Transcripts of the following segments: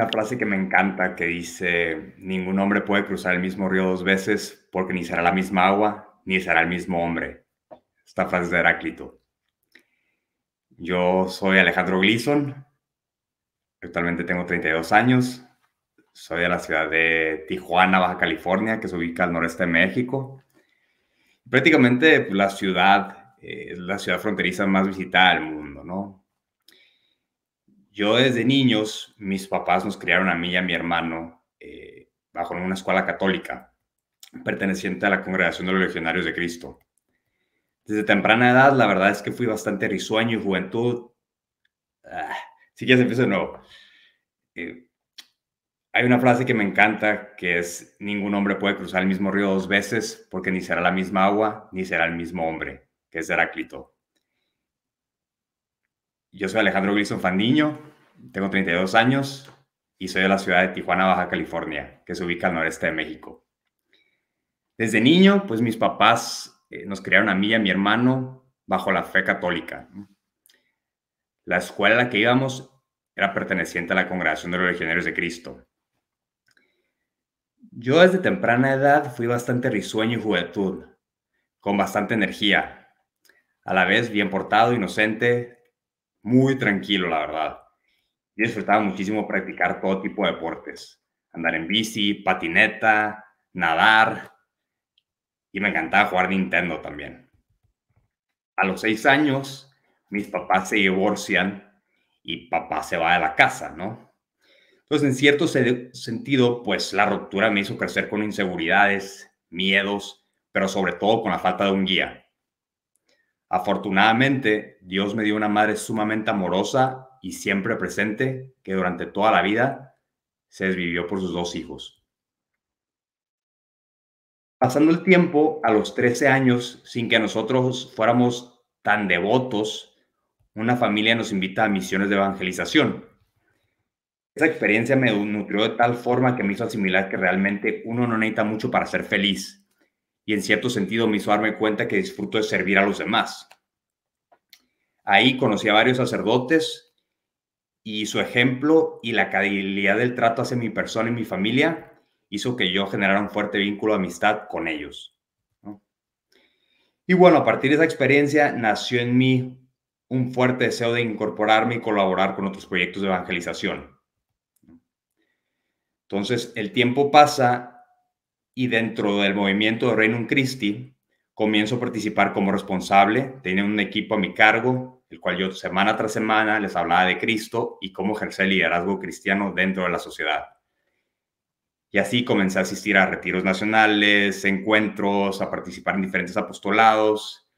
una frase que me encanta que dice, ningún hombre puede cruzar el mismo río dos veces porque ni será la misma agua ni será el mismo hombre. Esta frase es de Heráclito. Yo soy Alejandro Gleason, actualmente tengo 32 años, soy de la ciudad de Tijuana, Baja California, que se ubica al noreste de México. Prácticamente pues, la ciudad eh, la ciudad fronteriza más visitada del mundo, ¿no? Yo desde niños, mis papás nos criaron a mí y a mi hermano eh, bajo una escuela católica perteneciente a la Congregación de los Legionarios de Cristo. Desde temprana edad, la verdad es que fui bastante risueño y juventud. Ah, si quieres, empiezo de nuevo. Eh, hay una frase que me encanta que es, ningún hombre puede cruzar el mismo río dos veces porque ni será la misma agua ni será el mismo hombre, que es Heráclito. Yo soy Alejandro Gleason Fandiño, tengo 32 años y soy de la ciudad de Tijuana, Baja California, que se ubica al noreste de México. Desde niño, pues mis papás eh, nos criaron a mí y a mi hermano bajo la fe católica. La escuela a la que íbamos era perteneciente a la Congregación de los Legionarios de Cristo. Yo desde temprana edad fui bastante risueño y juventud, con bastante energía, a la vez bien portado, inocente, muy tranquilo, la verdad. Y disfrutaba muchísimo practicar todo tipo de deportes. Andar en bici, patineta, nadar. Y me encantaba jugar Nintendo también. A los seis años, mis papás se divorcian y papá se va de la casa, ¿no? Entonces, en cierto sentido, pues la ruptura me hizo crecer con inseguridades, miedos, pero sobre todo con la falta de un guía. Afortunadamente, Dios me dio una madre sumamente amorosa y siempre presente que durante toda la vida se desvivió por sus dos hijos. Pasando el tiempo, a los 13 años, sin que nosotros fuéramos tan devotos, una familia nos invita a misiones de evangelización. Esa experiencia me nutrió de tal forma que me hizo asimilar que realmente uno no necesita mucho para ser feliz y en cierto sentido me hizo darme cuenta que disfruto de servir a los demás. Ahí conocí a varios sacerdotes y su ejemplo y la calidad del trato hacia mi persona y mi familia hizo que yo generara un fuerte vínculo de amistad con ellos. Y bueno, a partir de esa experiencia nació en mí un fuerte deseo de incorporarme y colaborar con otros proyectos de evangelización. Entonces, el tiempo pasa y dentro del movimiento de Reino Christi comienzo a participar como responsable, tenía un equipo a mi cargo, el cual yo semana tras semana les hablaba de Cristo y cómo ejercer liderazgo cristiano dentro de la sociedad. Y así comencé a asistir a retiros nacionales, encuentros, a participar en diferentes apostolados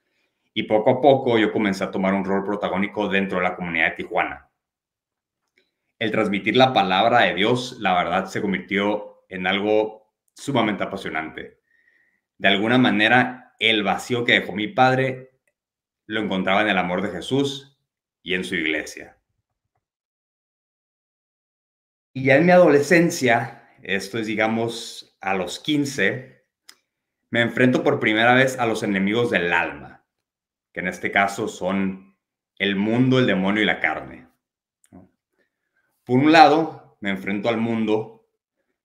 y poco a poco yo comencé a tomar un rol protagónico dentro de la comunidad de Tijuana. El transmitir la palabra de Dios, la verdad, se convirtió en algo sumamente apasionante. De alguna manera, el vacío que dejó mi padre lo encontraba en el amor de Jesús y en su iglesia. Y ya en mi adolescencia, esto es digamos a los 15, me enfrento por primera vez a los enemigos del alma, que en este caso son el mundo, el demonio y la carne. Por un lado, me enfrento al mundo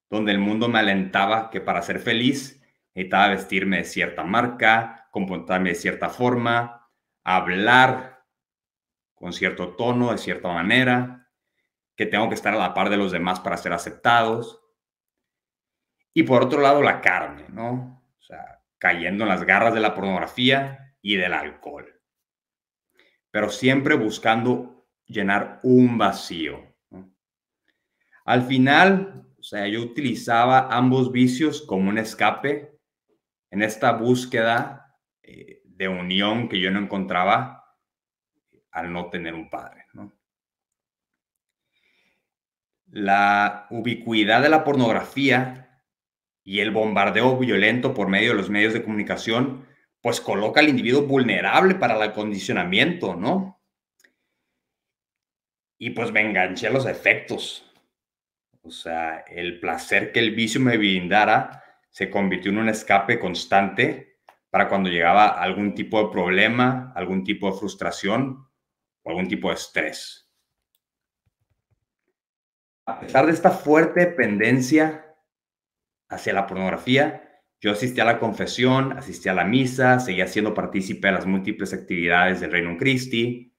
donde el mundo me alentaba que para ser feliz necesitaba vestirme de cierta marca, comportarme de cierta forma, hablar con cierto tono, de cierta manera, que tengo que estar a la par de los demás para ser aceptados. Y por otro lado, la carne, ¿no? O sea, cayendo en las garras de la pornografía y del alcohol. Pero siempre buscando llenar un vacío. Al final, sea, yo utilizaba ambos vicios como un escape en esta búsqueda eh, de unión que yo no encontraba al no tener un padre. La ubicuidad de la pornografía y el bombardeo violento por medio de los medios de comunicación, pues coloca al individuo vulnerable para el acondicionamiento, ¿no? Y pues me enganché a los efectos o sea, el placer que el vicio me brindara se convirtió en un escape constante para cuando llegaba algún tipo de problema, algún tipo de frustración o algún tipo de estrés. A pesar de esta fuerte dependencia hacia la pornografía, yo asistí a la confesión, asistí a la misa, seguía siendo partícipe de las múltiples actividades del Reino Christi.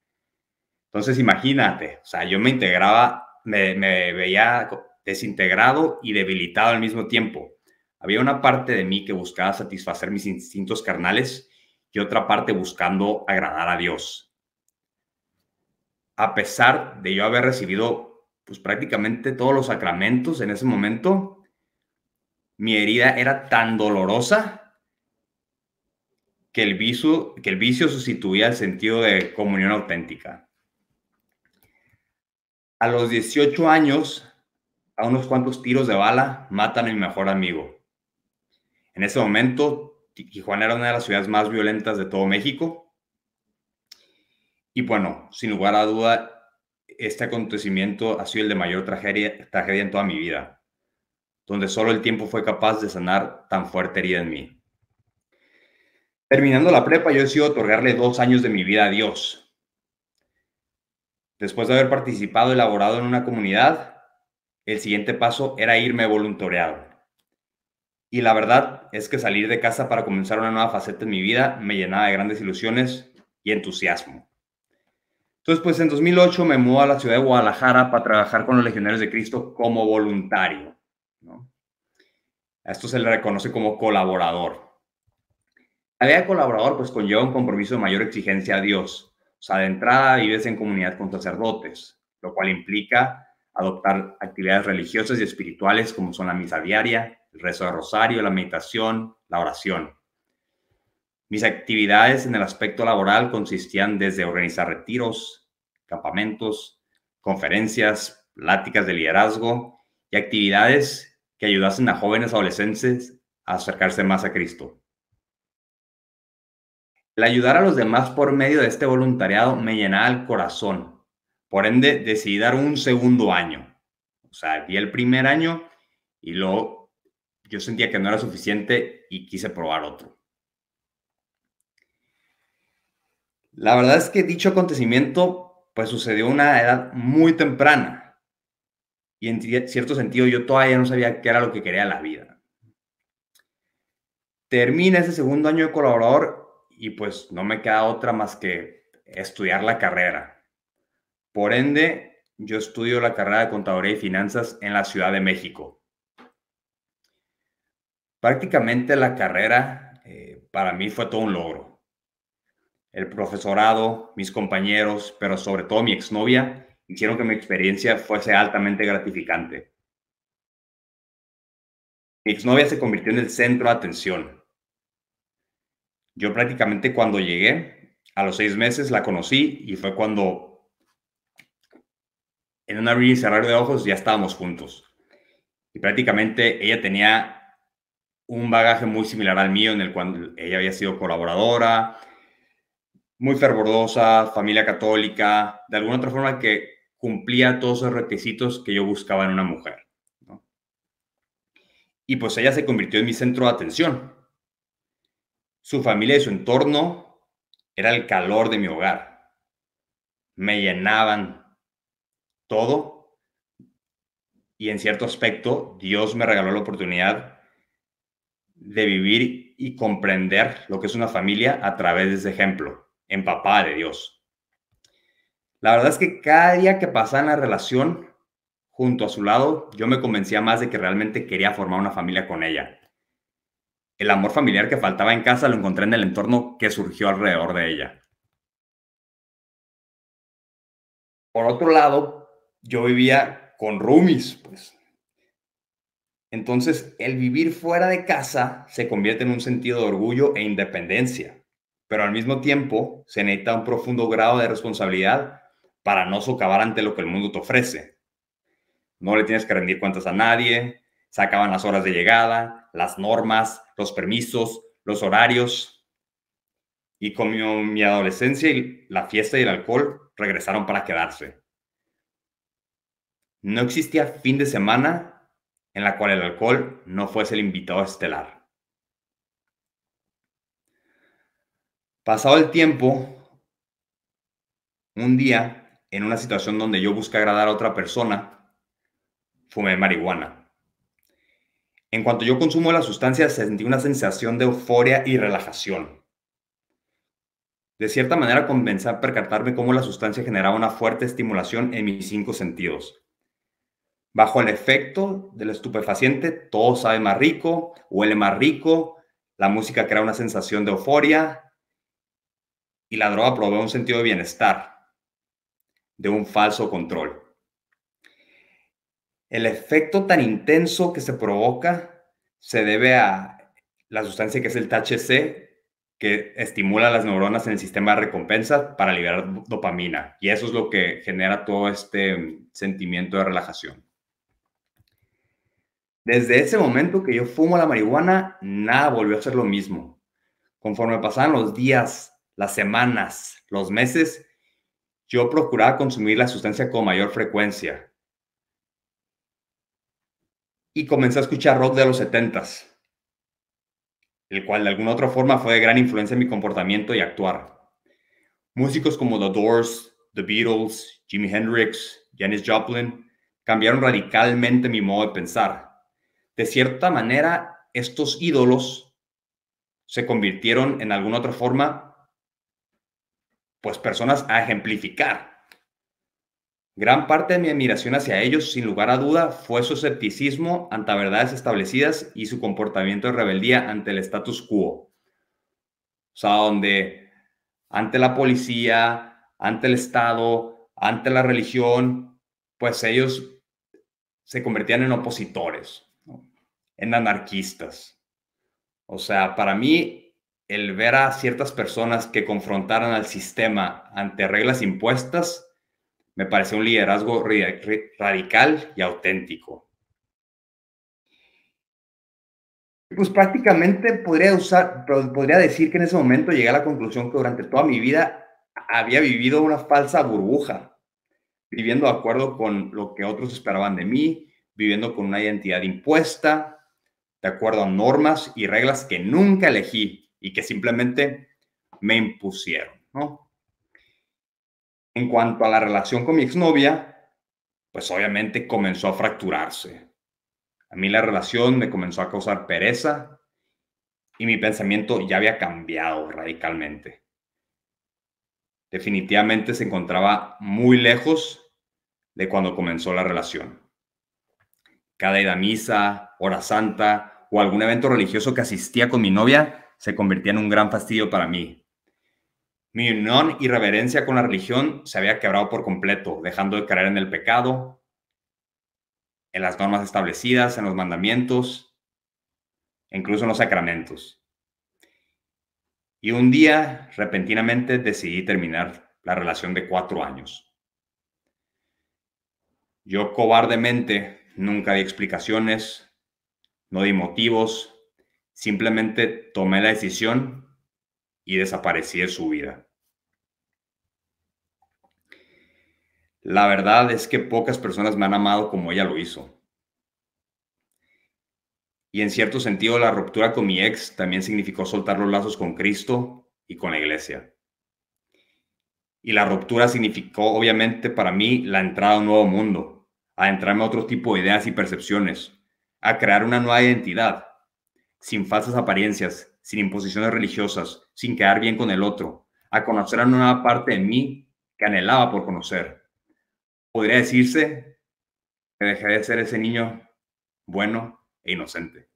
Entonces, imagínate, o sea, yo me integraba, me, me veía desintegrado y debilitado al mismo tiempo. Había una parte de mí que buscaba satisfacer mis instintos carnales y otra parte buscando agradar a Dios. A pesar de yo haber recibido pues prácticamente todos los sacramentos en ese momento, mi herida era tan dolorosa que el vicio, que el vicio sustituía el sentido de comunión auténtica. A los 18 años, a unos cuantos tiros de bala, matan a mi mejor amigo. En ese momento, Tijuana era una de las ciudades más violentas de todo México. Y bueno, sin lugar a duda, este acontecimiento ha sido el de mayor tragedia, tragedia en toda mi vida, donde solo el tiempo fue capaz de sanar tan fuerte herida en mí. Terminando la prepa, yo decido otorgarle dos años de mi vida a Dios. Después de haber participado y elaborado en una comunidad, el siguiente paso era irme voluntariado. Y la verdad es que salir de casa para comenzar una nueva faceta en mi vida me llenaba de grandes ilusiones y entusiasmo. Entonces, pues en 2008 me mudó a la ciudad de Guadalajara para trabajar con los legionarios de Cristo como voluntario. A esto se le reconoce como colaborador. La idea de colaborador pues conlleva un compromiso de mayor exigencia a Dios. O sea, de entrada vives en comunidad con sacerdotes, lo cual implica adoptar actividades religiosas y espirituales como son la misa diaria, el rezo de rosario, la meditación, la oración. Mis actividades en el aspecto laboral consistían desde organizar retiros, campamentos, conferencias, pláticas de liderazgo y actividades que ayudasen a jóvenes adolescentes a acercarse más a Cristo. El ayudar a los demás por medio de este voluntariado me llenaba el corazón. Por ende, decidí dar un segundo año. O sea, di el primer año y luego yo sentía que no era suficiente y quise probar otro. La verdad es que dicho acontecimiento pues sucedió a una edad muy temprana y en cierto sentido yo todavía no sabía qué era lo que quería la vida. Termina ese segundo año de colaborador y pues no me queda otra más que estudiar la carrera. Por ende, yo estudio la carrera de Contaduría y Finanzas en la Ciudad de México prácticamente la carrera eh, para mí fue todo un logro. El profesorado, mis compañeros, pero sobre todo mi exnovia, hicieron que mi experiencia fuese altamente gratificante. Mi exnovia se convirtió en el centro de atención. Yo prácticamente cuando llegué, a los seis meses la conocí y fue cuando en un abrir y cerrar de ojos ya estábamos juntos. Y prácticamente ella tenía un bagaje muy similar al mío, en el cual ella había sido colaboradora, muy fervorosa, familia católica, de alguna otra forma que cumplía todos esos requisitos que yo buscaba en una mujer. Y pues ella se convirtió en mi centro de atención. Su familia y su entorno era el calor de mi hogar. Me llenaban todo y en cierto aspecto Dios me regaló la oportunidad de vivir y comprender lo que es una familia a través de ese ejemplo, en papá de Dios. La verdad es que cada día que pasaba en la relación junto a su lado, yo me convencía más de que realmente quería formar una familia con ella. El amor familiar que faltaba en casa lo encontré en el entorno que surgió alrededor de ella. Por otro lado, yo vivía con roomies, pues entonces, el vivir fuera de casa se convierte en un sentido de orgullo e independencia, pero al mismo tiempo se necesita un profundo grado de responsabilidad para no socavar ante lo que el mundo te ofrece. No le tienes que rendir cuentas a nadie, se acaban las horas de llegada, las normas, los permisos, los horarios. Y con mi, adolescencia y la fiesta y el alcohol regresaron para quedarse. No existía fin de semana en la cual el alcohol no fuese el invitado estelar. Pasado el tiempo, un día, en una situación donde yo busqué agradar a otra persona, fumé marihuana. En cuanto yo consumo la sustancia, sentí una sensación de euforia y relajación. De cierta manera comencé a percatarme cómo la sustancia generaba una fuerte estimulación en mis cinco sentidos. Bajo el efecto del estupefaciente, todo sabe más rico, huele más rico, la música crea una sensación de euforia y la droga provee un sentido de bienestar, de un falso control. El efecto tan intenso que se provoca se debe a la sustancia que es el THC, que estimula las neuronas en el sistema de recompensa para liberar dopamina. Y eso es lo que genera todo este sentimiento de relajación. Desde ese momento que yo fumo la marihuana, nada volvió a ser lo mismo. Conforme pasaban los días, las semanas, los meses, yo procuraba consumir la sustancia con mayor frecuencia. Y comencé a escuchar rock de los setentas, el cual de alguna otra forma fue de gran influencia en mi comportamiento y actuar. Músicos como The Doors, The Beatles, Jimi Hendrix, Janis Joplin cambiaron radicalmente mi modo de pensar. De cierta manera, estos ídolos se convirtieron en alguna otra forma pues personas a ejemplificar. Gran parte de mi admiración hacia ellos, sin lugar a duda, fue su escepticismo ante verdades establecidas y su comportamiento de rebeldía ante el status quo. O sea, donde ante la policía, ante el Estado, ante la religión, pues ellos se convertían en opositores, en anarquistas. O sea, para mí el ver a ciertas personas que confrontaran al sistema ante reglas impuestas me parece un liderazgo radical y auténtico. Pues prácticamente podría, usar, podría decir que en ese momento llegué a la conclusión que durante toda mi vida había vivido una falsa burbuja, viviendo de acuerdo con lo que otros esperaban de mí, viviendo con una identidad impuesta, de acuerdo a normas y reglas que nunca elegí y que simplemente me impusieron. En cuanto a la relación con mi exnovia, pues obviamente comenzó a fracturarse. A mí la relación me comenzó a causar pereza y mi pensamiento ya había cambiado radicalmente. Definitivamente se encontraba muy lejos de cuando comenzó la relación. Cada ida a misa, hora santa o algún evento religioso que asistía con mi novia se convertía en un gran fastidio para mí. Mi unión y reverencia con la religión se había quebrado por completo, dejando de creer en el pecado, en las normas establecidas, en los mandamientos, incluso en los sacramentos. Y un día, repentinamente, decidí terminar la relación de cuatro años. Yo cobardemente nunca di explicaciones, no di motivos, Simplemente tomé la decisión y desaparecí de su vida. La verdad es que pocas personas me han amado como ella lo hizo. Y en cierto sentido, la ruptura con mi ex también significó soltar los lazos con Cristo y con la iglesia. Y la ruptura significó, obviamente, para mí, la entrada a un nuevo mundo, a entrarme a otro tipo de ideas y percepciones, a crear una nueva identidad, sin falsas apariencias, sin imposiciones religiosas, sin quedar bien con el otro, a conocer a una nueva parte de mí que anhelaba por conocer. Podría decirse que dejé de ser ese niño bueno e inocente.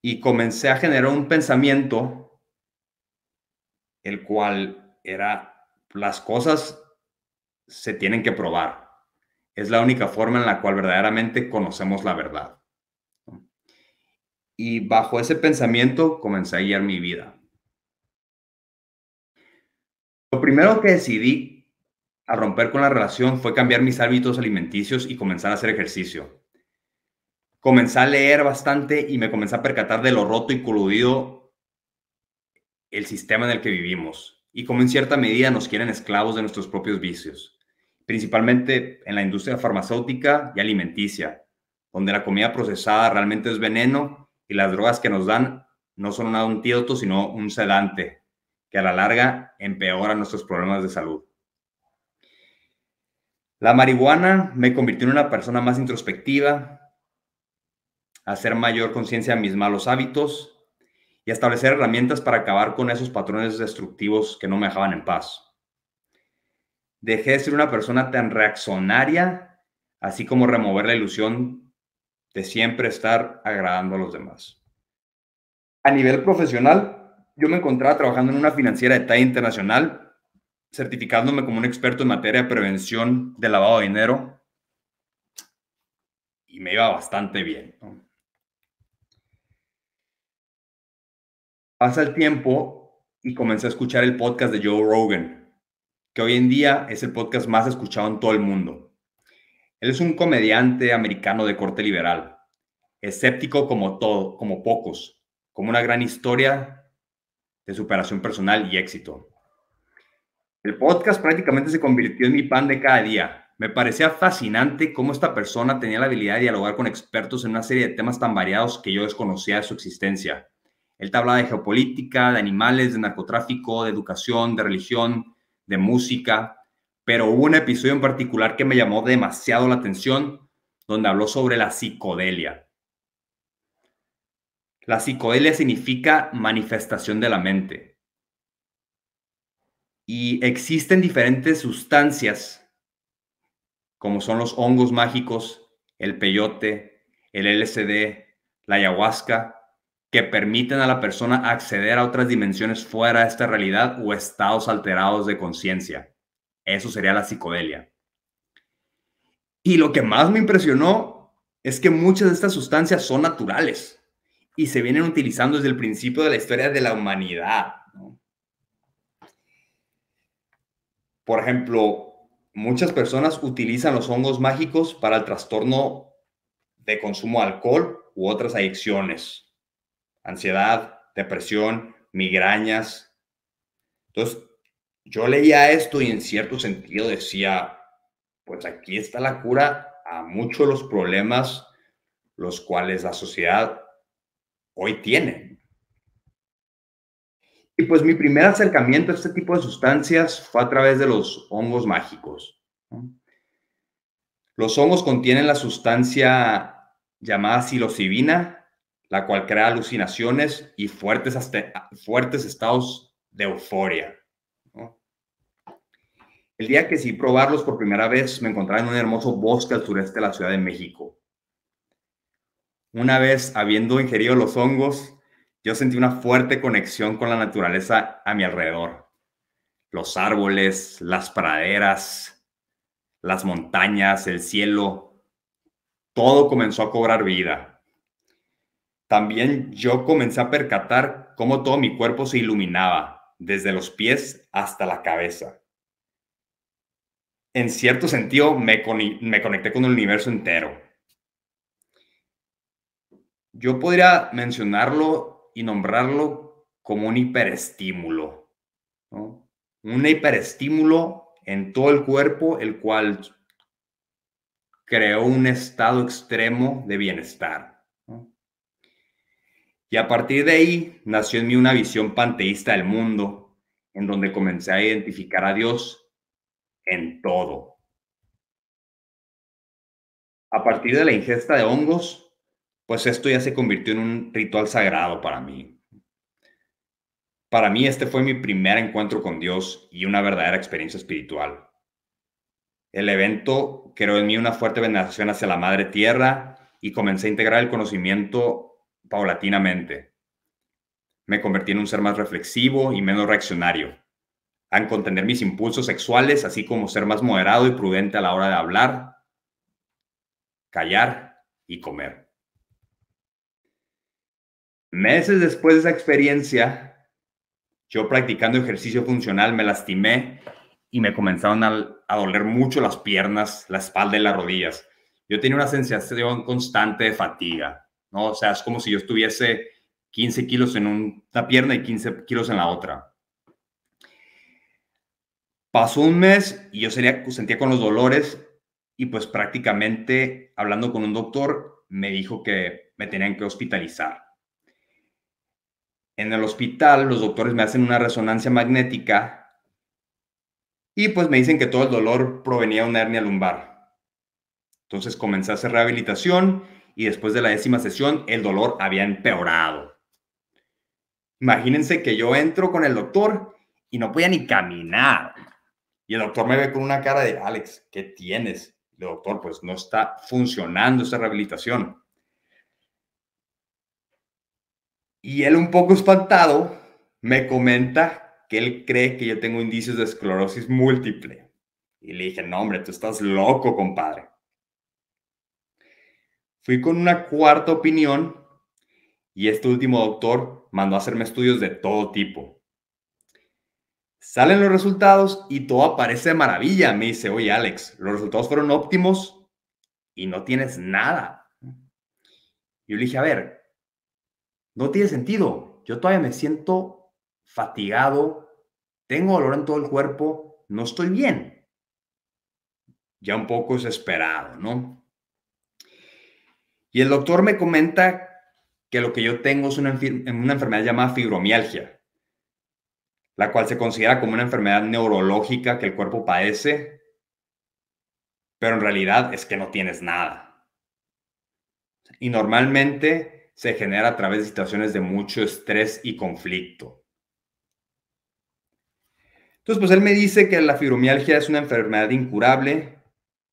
Y comencé a generar un pensamiento, el cual era, las cosas se tienen que probar. Es la única forma en la cual verdaderamente conocemos la verdad. Y bajo ese pensamiento comencé a guiar mi vida. Lo primero que decidí a romper con la relación fue cambiar mis hábitos alimenticios y comenzar a hacer ejercicio. Comencé a leer bastante y me comencé a percatar de lo roto y coludido el sistema en el que vivimos y como en cierta medida nos quieren esclavos de nuestros propios vicios, principalmente en la industria farmacéutica y alimenticia, donde la comida procesada realmente es veneno y las drogas que nos dan no son un antídoto, sino un sedante, que a la larga empeora nuestros problemas de salud. La marihuana me convirtió en una persona más introspectiva, hacer mayor conciencia de mis malos hábitos y establecer herramientas para acabar con esos patrones destructivos que no me dejaban en paz. Dejé de ser una persona tan reaccionaria, así como remover la ilusión de siempre estar agradando a los demás. A nivel profesional, yo me encontraba trabajando en una financiera de talla internacional, certificándome como un experto en materia de prevención de lavado de dinero y me iba bastante bien. Pasa el tiempo y comencé a escuchar el podcast de Joe Rogan, que hoy en día es el podcast más escuchado en todo el mundo. Él es un comediante americano de corte liberal, escéptico como todo, como pocos, como una gran historia de superación personal y éxito. El podcast prácticamente se convirtió en mi pan de cada día. Me parecía fascinante cómo esta persona tenía la habilidad de dialogar con expertos en una serie de temas tan variados que yo desconocía de su existencia. Él te hablaba de geopolítica, de animales, de narcotráfico, de educación, de religión, de música, pero hubo un episodio en particular que me llamó demasiado la atención, donde habló sobre la psicodelia. La psicodelia significa manifestación de la mente. Y existen diferentes sustancias, como son los hongos mágicos, el peyote, el LSD, la ayahuasca, que permiten a la persona acceder a otras dimensiones fuera de esta realidad o estados alterados de conciencia. Eso sería la psicodelia. Y lo que más me impresionó es que muchas de estas sustancias son naturales y se vienen utilizando desde el principio de la historia de la humanidad. Por ejemplo, muchas personas utilizan los hongos mágicos para el trastorno de consumo de alcohol u otras adicciones, ansiedad, depresión, migrañas. Entonces, yo leía esto y en cierto sentido decía, pues aquí está la cura a muchos de los problemas los cuales la sociedad hoy tiene. Y pues mi primer acercamiento a este tipo de sustancias fue a través de los hongos mágicos. Los hongos contienen la sustancia llamada psilocibina, la cual crea alucinaciones y fuertes, fuertes estados de euforia. El día que sí probarlos por primera vez me encontraba en un hermoso bosque al sureste de la Ciudad de México. Una vez habiendo ingerido los hongos, yo sentí una fuerte conexión con la naturaleza a mi alrededor. Los árboles, las praderas, las montañas, el cielo, todo comenzó a cobrar vida. También yo comencé a percatar cómo todo mi cuerpo se iluminaba, desde los pies hasta la cabeza. En cierto sentido, me, me conecté con el universo entero yo podría mencionarlo y nombrarlo como un hiperestímulo. Un hiperestímulo en todo el cuerpo, el cual creó un estado extremo de bienestar. Y a partir de ahí nació en mí una visión panteísta del mundo, en donde comencé a identificar a Dios en todo. A partir de la ingesta de hongos, pues esto ya se convirtió en un ritual sagrado para mí. Para mí este fue mi primer encuentro con Dios y una verdadera experiencia espiritual. El evento creó en mí una fuerte veneración hacia la Madre Tierra y comencé a integrar el conocimiento paulatinamente. Me convertí en un ser más reflexivo y menos reaccionario, a contener mis impulsos sexuales, así como ser más moderado y prudente a la hora de hablar, callar y comer. Meses después de esa experiencia, yo practicando ejercicio funcional me lastimé y me comenzaron a, doler mucho las piernas, la espalda y las rodillas. Yo tenía una sensación constante de fatiga, ¿no? O sea, es como si yo estuviese 15 kilos en una pierna y 15 kilos en la otra. Pasó un mes y yo sentía con los dolores y pues prácticamente hablando con un doctor me dijo que me tenían que hospitalizar. En el hospital, los doctores me hacen una resonancia magnética Y pues me dicen que todo el dolor provenía de una hernia lumbar. Entonces comencé a hacer rehabilitación y después de la décima sesión el dolor había empeorado. Imagínense que yo entro con el doctor y no podía ni caminar. Y el doctor me ve con una cara de, Alex, ¿qué tienes? El doctor, pues no está funcionando esta rehabilitación. Y él un poco espantado me comenta que él cree que yo tengo indicios de esclerosis múltiple. Y le dije, no, hombre, tú estás loco, compadre. Fui con una cuarta opinión y este último doctor mandó a hacerme estudios de todo tipo. Salen los resultados y todo aparece de maravilla. Me dice, oye Alex, los resultados fueron óptimos y no tienes nada. Yo le dije, a ver, no tiene sentido. Yo todavía me siento fatigado, tengo dolor en todo el cuerpo, no estoy bien. Ya un poco desesperado, ¿no? Y el doctor me comenta que lo que yo tengo es una, enfermedad llamada fibromialgia, la cual se considera como una enfermedad neurológica que el cuerpo padece, pero en realidad es que no tienes nada. Y normalmente se genera a través de situaciones de mucho estrés y conflicto. Entonces, pues él me dice que la fibromialgia es una enfermedad incurable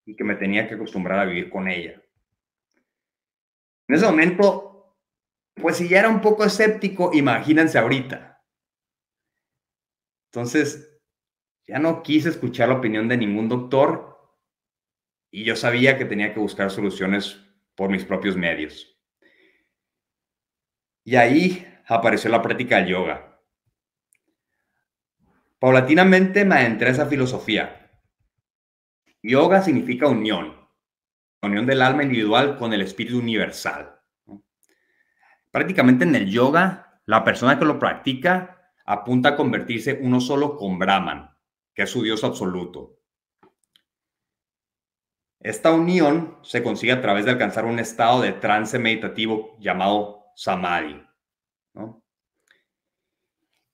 y que me tenía que acostumbrar a vivir con ella. En ese momento, pues si ya era un poco escéptico, imagínense ahorita. Entonces, ya no quise escuchar la opinión de ningún doctor y yo sabía que tenía que buscar soluciones por mis propios medios. Y ahí apareció la práctica del yoga. Paulatinamente me adentré a esa filosofía. Yoga significa unión unión del alma individual con el espíritu universal. Prácticamente en el yoga, la persona que lo practica apunta a convertirse uno solo con Brahman, que es su Dios absoluto. Esta unión se consigue a través de alcanzar un estado de trance meditativo llamado samadhi.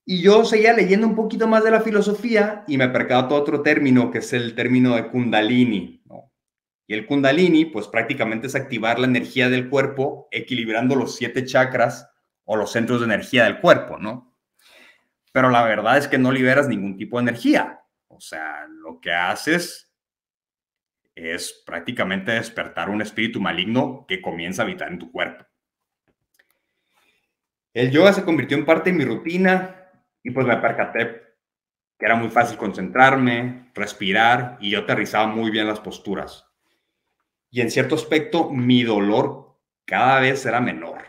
Y yo seguía leyendo un poquito más de la filosofía y me percató otro término que es el término de kundalini, y el kundalini, pues prácticamente es activar la energía del cuerpo equilibrando los siete chakras o los centros de energía del cuerpo, ¿no? Pero la verdad es que no liberas ningún tipo de energía. O sea, lo que haces es prácticamente despertar un espíritu maligno que comienza a habitar en tu cuerpo. El yoga se convirtió en parte de mi rutina y pues me percaté que era muy fácil concentrarme, respirar y yo aterrizaba muy bien las posturas y en cierto aspecto mi dolor cada vez era menor.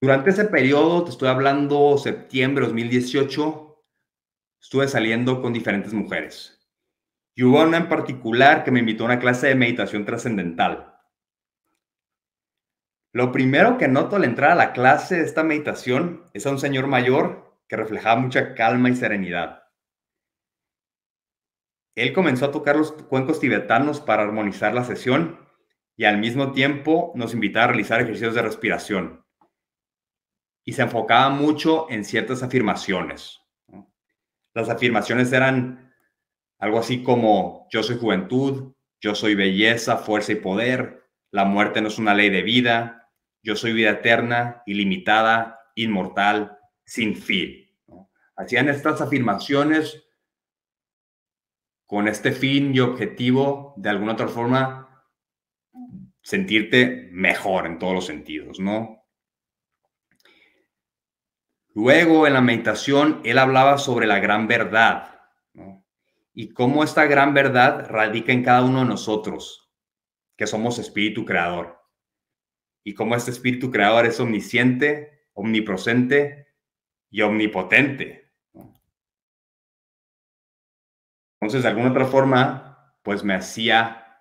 Durante ese periodo, te estoy hablando septiembre de 2018, estuve saliendo con diferentes mujeres. Y hubo una en particular que me invitó a una clase de meditación trascendental. Lo primero que noto al entrar a la clase de esta meditación es a un señor mayor que reflejaba mucha calma y serenidad. Él comenzó a tocar los cuencos tibetanos para armonizar la sesión y al mismo tiempo nos invitaba a realizar ejercicios de respiración. Y se enfocaba mucho en ciertas afirmaciones. Las afirmaciones eran algo así como yo soy juventud, yo soy belleza, fuerza y poder, la muerte no es una ley de vida, yo soy vida eterna, ilimitada, inmortal, sin fin. Hacían estas afirmaciones con este fin y objetivo, de alguna otra forma, sentirte mejor en todos los sentidos, ¿no? Luego, en la meditación, él hablaba sobre la gran verdad, ¿no? Y cómo esta gran verdad radica en cada uno de nosotros, que somos espíritu creador. Y cómo este espíritu creador es omnisciente, omnipresente y omnipotente. Entonces, de alguna otra forma, pues me hacía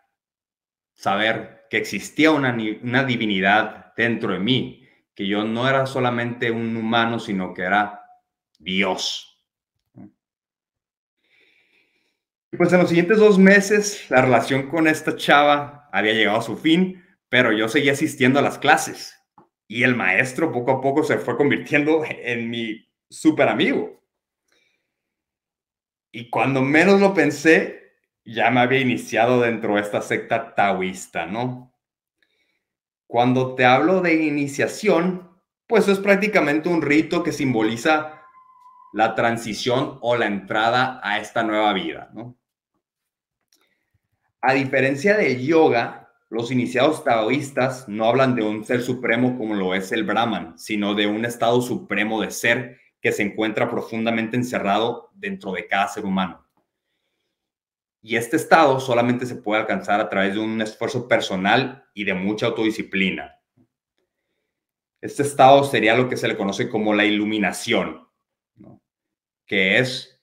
saber que existía una, divinidad dentro de mí, que yo no era solamente un humano, sino que era Dios. Y pues en los siguientes dos meses, la relación con esta chava había llegado a su fin, pero yo seguía asistiendo a las clases. Y el maestro poco a poco se fue convirtiendo en mi súper amigo. Y cuando menos lo pensé, ya me había iniciado dentro de esta secta taoísta, ¿no? Cuando te hablo de iniciación, pues es prácticamente un rito que simboliza la transición o la entrada a esta nueva vida, ¿no? A diferencia del yoga, los iniciados taoístas no hablan de un ser supremo como lo es el Brahman, sino de un estado supremo de ser que se encuentra profundamente encerrado dentro de cada ser humano. Y este estado solamente se puede alcanzar a través de un esfuerzo personal y de mucha autodisciplina. Este estado sería lo que se le conoce como la iluminación, que es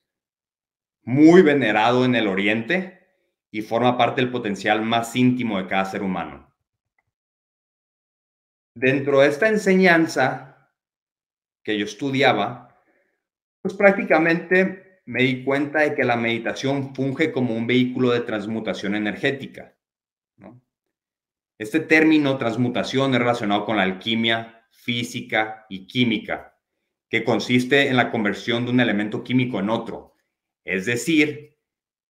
muy venerado en el Oriente y forma parte del potencial más íntimo de cada ser humano. Dentro de esta enseñanza que yo estudiaba, pues prácticamente me di cuenta de que la meditación funge como un vehículo de transmutación energética. Este término transmutación es relacionado con la alquimia, física y química, que consiste en la conversión de un elemento químico en otro. Es decir,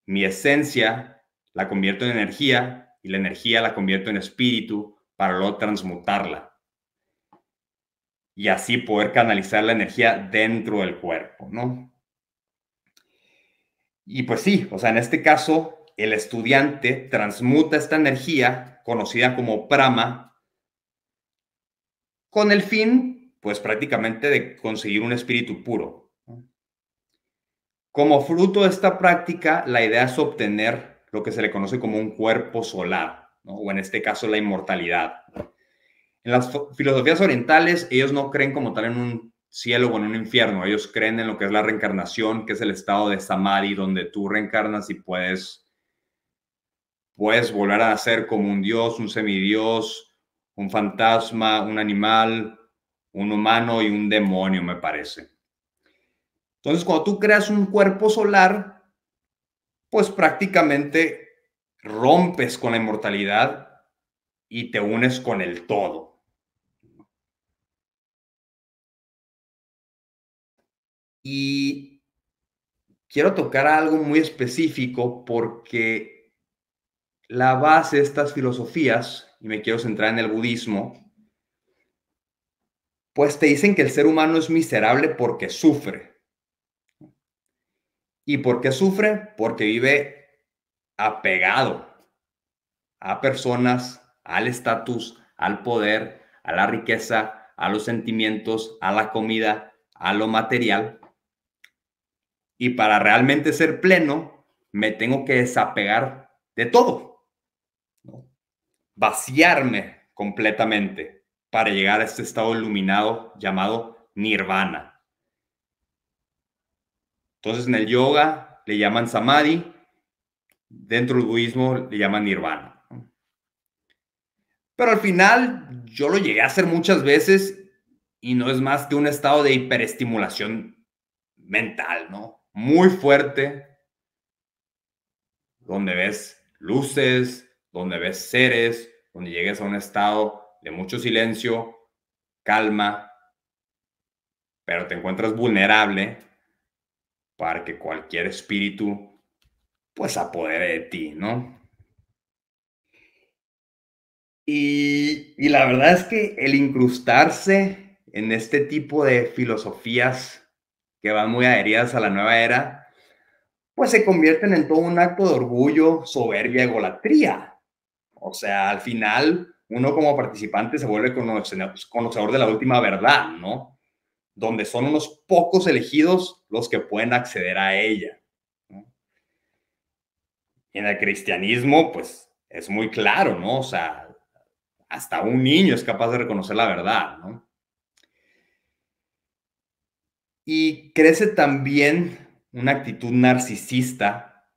mi esencia la convierto en energía y la energía la convierto en espíritu para luego transmutarla. Y así poder canalizar la energía dentro del cuerpo, ¿no? Y pues sí, o sea, en este caso, el estudiante transmuta esta energía, conocida como prama, con el fin, pues prácticamente de conseguir un espíritu puro. Como fruto de esta práctica, la idea es obtener lo que se le conoce como un cuerpo solar, o en este caso la inmortalidad. En las filosofías orientales, ellos no creen como tal en un cielo o en un infierno, ellos creen en lo que es la reencarnación, que es el estado de samadhi, donde tú reencarnas y puedes, puedes volver a ser como un dios, un semidios, un fantasma, un animal, un humano y un demonio, me parece. Entonces, cuando tú creas un cuerpo solar, pues prácticamente rompes con la inmortalidad y te unes con el todo. Y quiero tocar algo muy específico porque la base de estas filosofías, y me quiero centrar en el budismo, pues te dicen que el ser humano es miserable porque sufre. ¿Y por qué sufre? Porque vive apegado a personas, al estatus, al poder, a la riqueza, a los sentimientos, a la comida, a lo material. Y para realmente ser pleno, me tengo que desapegar de todo, vaciarme completamente para llegar a este estado iluminado llamado nirvana. Entonces en el yoga le llaman samadhi, dentro del budismo le llaman nirvana. Pero al final yo lo llegué a hacer muchas veces y no es más que un estado de hiperestimulación mental, ¿no? Muy fuerte, donde ves luces, donde ves seres, donde llegues a un estado de mucho silencio, calma, pero te encuentras vulnerable para que cualquier espíritu pues apodere de ti, ¿no? Y, y, la verdad es que el incrustarse en este tipo de filosofías que van muy adheridas a la nueva era, pues se convierten en todo un acto de orgullo, soberbia, egolatría. O sea, al final uno como participante se vuelve conocedor de la última verdad, ¿no? donde son unos pocos elegidos los que pueden acceder a ella. En el cristianismo, pues es muy claro, ¿no? O sea, hasta un niño es capaz de reconocer la verdad, ¿no? Y crece también una actitud narcisista,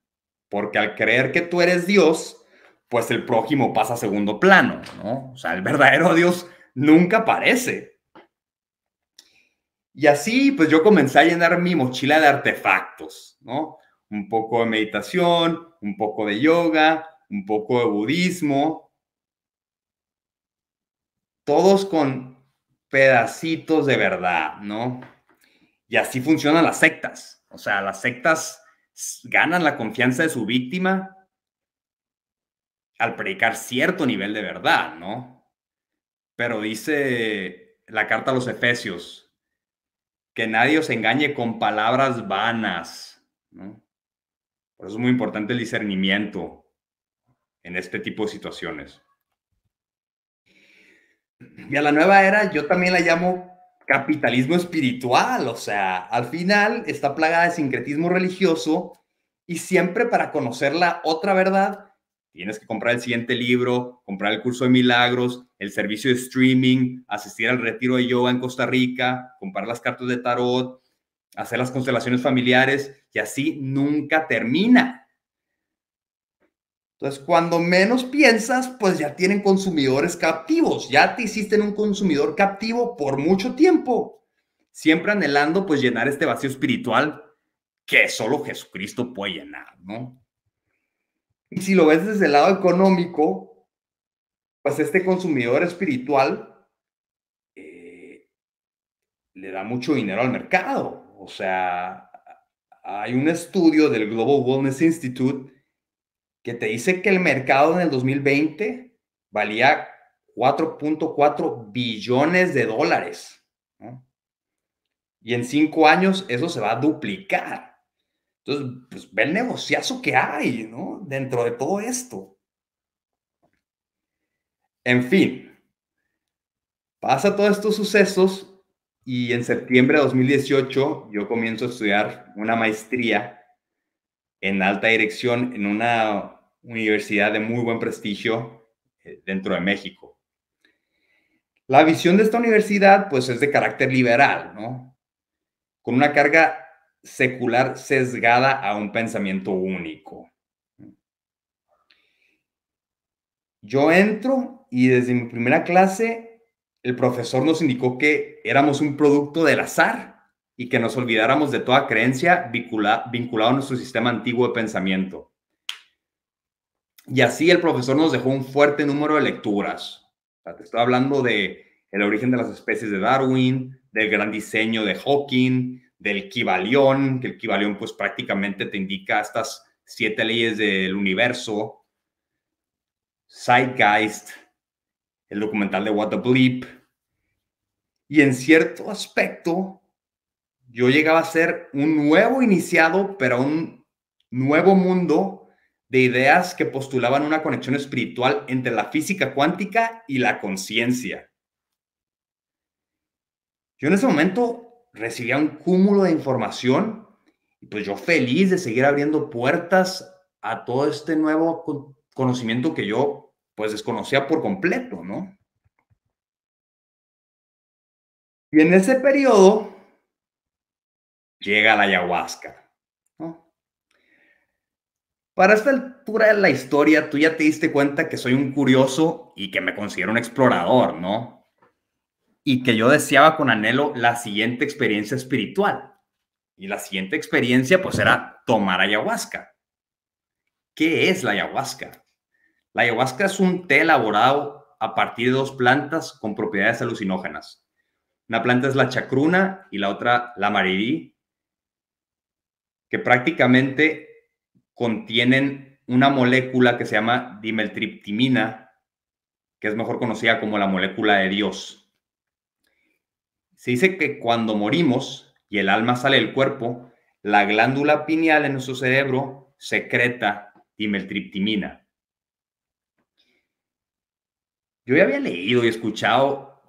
porque al creer que tú eres Dios, pues el prójimo pasa a segundo plano, ¿no? O sea, el verdadero Dios nunca aparece. Y así, pues yo comencé a llenar mi mochila de artefactos, ¿no? Un poco de meditación, un poco de yoga, un poco de budismo, todos con pedacitos de verdad, ¿no? Y así funcionan las sectas. O sea, las sectas ganan la confianza de su víctima al predicar cierto nivel de verdad, ¿no? Pero dice la carta a los Efesios que nadie os engañe con palabras vanas, ¿no? Por eso es muy importante el discernimiento en este tipo de situaciones. Y a la nueva era yo también la llamo capitalismo espiritual, o sea, al final está plagada de sincretismo religioso y siempre para conocer la otra verdad tienes que comprar el siguiente libro, comprar el curso de milagros, el servicio de streaming, asistir al retiro de yoga en Costa Rica, comprar las cartas de tarot, hacer las constelaciones familiares y así nunca termina. Entonces, cuando menos piensas, pues ya tienen consumidores captivos. Ya te hiciste en un consumidor captivo por mucho tiempo, siempre anhelando pues llenar este vacío espiritual que solo Jesucristo puede llenar, ¿no? Y si lo ves desde el lado económico, pues este consumidor espiritual eh, le da mucho dinero al mercado. O sea, hay un estudio del Global Wellness Institute que te dice que el mercado en el 2020 valía 4.4 billones de dólares. Y en cinco años eso se va a duplicar. Entonces, pues ve el negociazo que hay, ¿no? Dentro de todo esto. En fin, pasa todos estos sucesos y en septiembre de 2018 yo comienzo a estudiar una maestría en alta dirección en una universidad de muy buen prestigio eh, dentro de México. La visión de esta universidad, pues, es de carácter liberal, ¿no? Con una carga secular sesgada a un pensamiento único. Yo entro y desde mi primera clase el profesor nos indicó que éramos un producto del azar y que nos olvidáramos de toda creencia vinculada a nuestro sistema antiguo de pensamiento. Y así el profesor nos dejó un fuerte número de lecturas. te estoy hablando de El origen de las especies de Darwin, del gran diseño de Hawking, del Kybalión, que el Kybalión pues prácticamente te indica estas siete leyes del universo, Zeitgeist, el documental de What the Bleep. Y en cierto aspecto, yo llegaba a ser un nuevo iniciado, pero un nuevo mundo de ideas que postulaban una conexión espiritual entre la física cuántica y la conciencia. Yo en ese momento recibía un cúmulo de información y pues yo feliz de seguir abriendo puertas a todo este nuevo conocimiento que yo pues desconocía por completo, ¿no? Y en ese periodo llega la ayahuasca. Para esta altura de la historia, tú ya te diste cuenta que soy un curioso y que me considero un explorador, ¿no? Y que yo deseaba con anhelo la siguiente experiencia espiritual. Y la siguiente experiencia, pues, era tomar ayahuasca. ¿Qué es la ayahuasca? La ayahuasca es un té elaborado a partir de dos plantas con propiedades alucinógenas. Una planta es la chacruna y la otra la marirí, que prácticamente contienen una molécula que se llama dimeltriptimina, que es mejor conocida como la molécula de Dios. Se dice que cuando morimos y el alma sale del cuerpo, la glándula pineal en nuestro cerebro secreta dimeltriptimina. Yo ya había leído y escuchado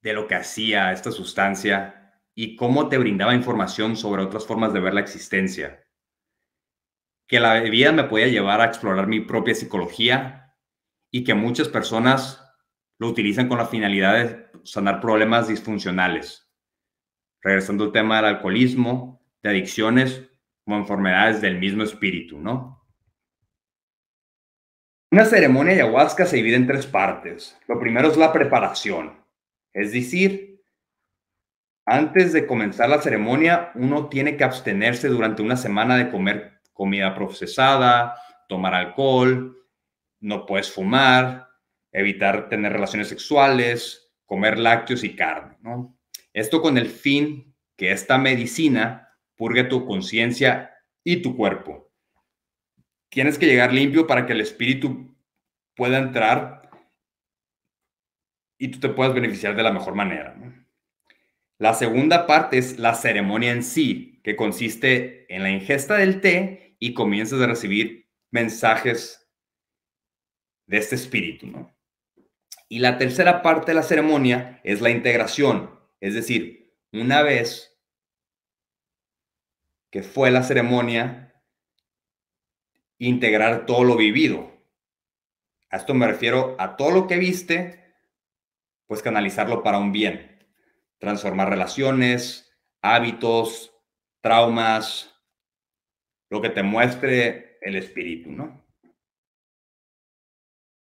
de lo que hacía esta sustancia y cómo te brindaba información sobre otras formas de ver la existencia que la bebida me podía llevar a explorar mi propia psicología y que muchas personas lo utilizan con la finalidad de sanar problemas disfuncionales. Regresando al tema del alcoholismo, de adicciones como enfermedades del mismo espíritu, ¿no? Una ceremonia ayahuasca se divide en tres partes. Lo primero es la preparación, es decir, antes de comenzar la ceremonia, uno tiene que abstenerse durante una semana de comer comida procesada, tomar alcohol, no puedes fumar, evitar tener relaciones sexuales, comer lácteos y carne, ¿no? Esto con el fin que esta medicina purgue tu conciencia y tu cuerpo. Tienes que llegar limpio para que el espíritu pueda entrar y tú te puedas beneficiar de la mejor manera. La segunda parte es la ceremonia en sí, que consiste en la ingesta del té y comienzas a recibir mensajes de este espíritu, ¿no? Y la tercera parte de la ceremonia es la integración, es decir, una vez que fue la ceremonia, integrar todo lo vivido. A esto me refiero a todo lo que viste, pues canalizarlo para un bien, transformar relaciones, hábitos, traumas, lo que te muestre el espíritu, ¿no?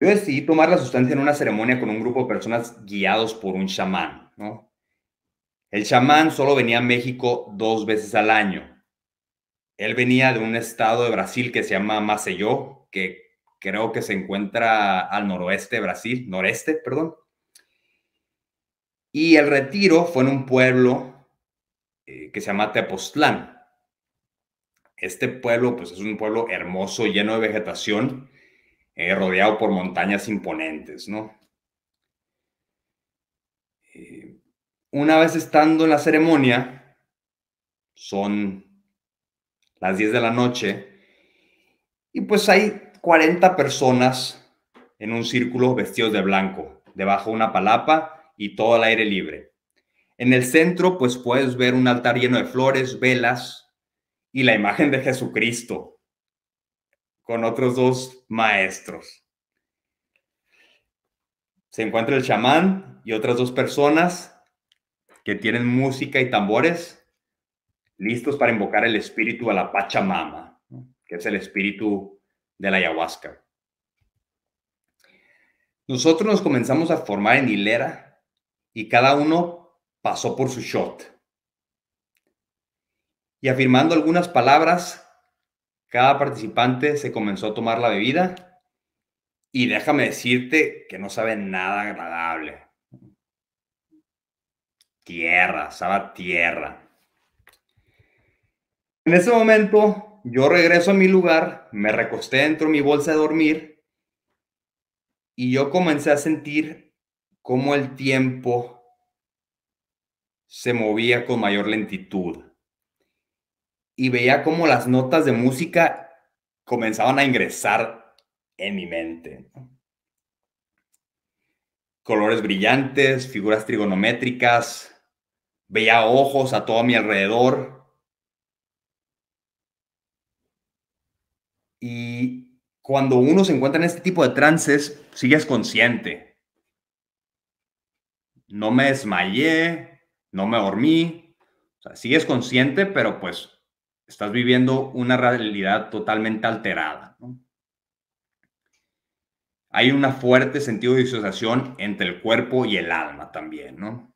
Yo decidí tomar la sustancia en una ceremonia con un grupo de personas guiados por un chamán, ¿no? El chamán solo venía a México dos veces al año. Él venía de un estado de Brasil que se llama Maceió, que creo que se encuentra al noroeste de Brasil, noreste, perdón. Y el retiro fue en un pueblo eh, que se llama Tepoztlán. Este pueblo, pues es un pueblo hermoso, lleno de vegetación, eh, rodeado por montañas imponentes, ¿no? Eh, una vez estando en la ceremonia, son las 10 de la noche, y pues hay 40 personas en un círculo vestidos de blanco, debajo de una palapa y todo el aire libre. En el centro, pues puedes ver un altar lleno de flores, velas y la imagen de Jesucristo con otros dos maestros. Se encuentra el chamán y otras dos personas que tienen música y tambores listos para invocar el espíritu a la Pachamama, que es el espíritu de la ayahuasca. Nosotros nos comenzamos a formar en hilera y cada uno pasó por su shot. Y afirmando algunas palabras, cada participante se comenzó a tomar la bebida y déjame decirte que no sabe nada agradable. Tierra, sabe tierra. En ese momento yo regreso a mi lugar, me recosté dentro de mi bolsa de dormir y yo comencé a sentir cómo el tiempo se movía con mayor lentitud y veía cómo las notas de música comenzaban a ingresar en mi mente. Colores brillantes, figuras trigonométricas, veía ojos a todo mi alrededor. Y cuando uno se encuentra en este tipo de trances, sigues consciente. No me desmayé, no me dormí. Sigues consciente, pero pues estás viviendo una realidad totalmente alterada. Hay un fuerte sentido de disociación entre el cuerpo y el alma también, ¿no?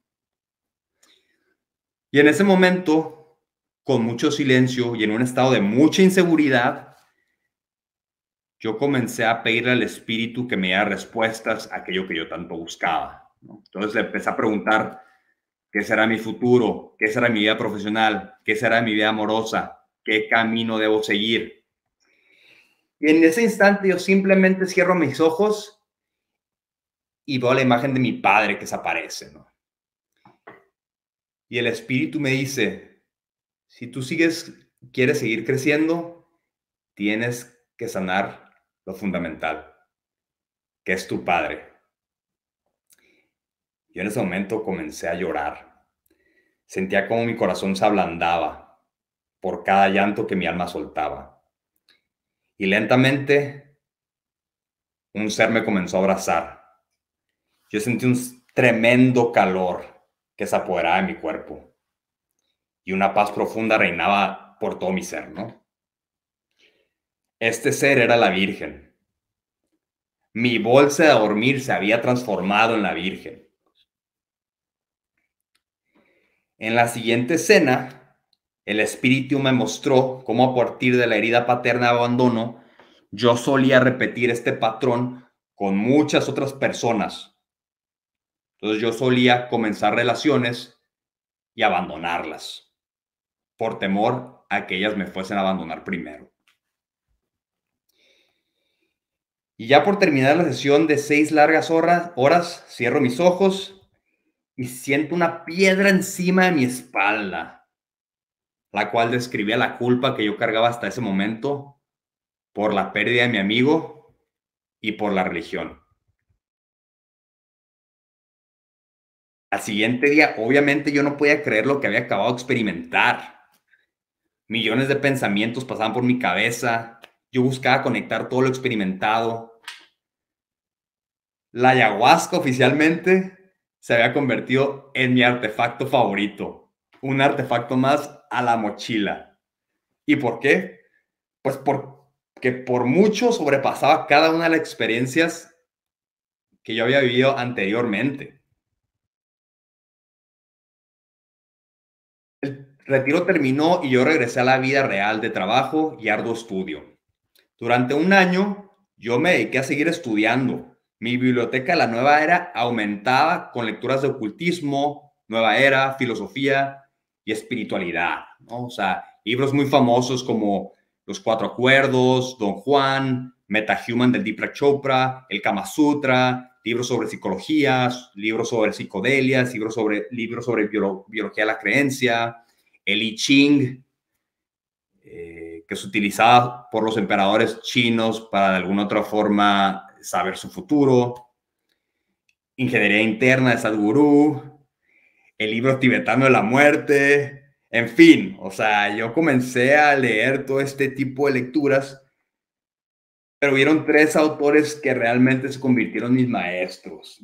Y en ese momento, con mucho silencio y en un estado de mucha inseguridad, yo comencé a pedirle al espíritu que me diera respuestas a aquello que yo tanto buscaba. Entonces empecé a preguntar, ¿qué será mi futuro? ¿Qué será mi vida profesional? ¿Qué será mi vida amorosa? Qué camino debo seguir. Y en ese instante yo simplemente cierro mis ojos y veo la imagen de mi padre que desaparece. Y el espíritu me dice, si tú sigues, quieres seguir creciendo, tienes que sanar lo fundamental, que es tu padre. Yo en ese momento comencé a llorar. Sentía como mi corazón se ablandaba por cada llanto que mi alma soltaba. Y lentamente un ser me comenzó a abrazar. Yo sentí un tremendo calor que se apoderaba de mi cuerpo y una paz profunda reinaba por todo mi ser, ¿no? Este ser era la Virgen. Mi bolsa de dormir se había transformado en la Virgen. En la siguiente escena, el espíritu me mostró cómo a partir de la herida paterna de abandono, yo solía repetir este patrón con muchas otras personas. Entonces yo solía comenzar relaciones y abandonarlas por temor a que ellas me fuesen a abandonar primero. Y ya por terminar la sesión de seis largas horas, horas, cierro mis ojos y siento una piedra encima de mi espalda, la cual describía la culpa que yo cargaba hasta ese momento por la pérdida de mi amigo y por la religión. Al siguiente día, obviamente yo no podía creer lo que había acabado de experimentar. Millones de pensamientos pasaban por mi cabeza. Yo buscaba conectar todo lo experimentado. La ayahuasca oficialmente se había convertido en mi artefacto favorito. Un artefacto más a la mochila. ¿Y por qué? Pues porque por mucho sobrepasaba cada una de las experiencias que yo había vivido anteriormente. El retiro terminó y yo regresé a la vida real de trabajo y arduo estudio. Durante un año yo me dediqué a seguir estudiando. Mi biblioteca de la nueva era aumentaba con lecturas de ocultismo, nueva era, filosofía y espiritualidad. O sea, libros muy famosos como Los Cuatro Acuerdos, Don Juan, Metahuman del Deepak Chopra, El Kama Sutra, libros sobre psicología, libros sobre psicodelias, libros sobre, libros sobre biología de la creencia, el I Ching, eh, que se utilizaba por los emperadores chinos para de alguna otra forma saber su futuro, ingeniería interna de Sadhguru, el libro tibetano de la muerte, en fin, o sea, yo comencé a leer todo este tipo de lecturas pero hubieron tres autores que realmente se convirtieron mis maestros.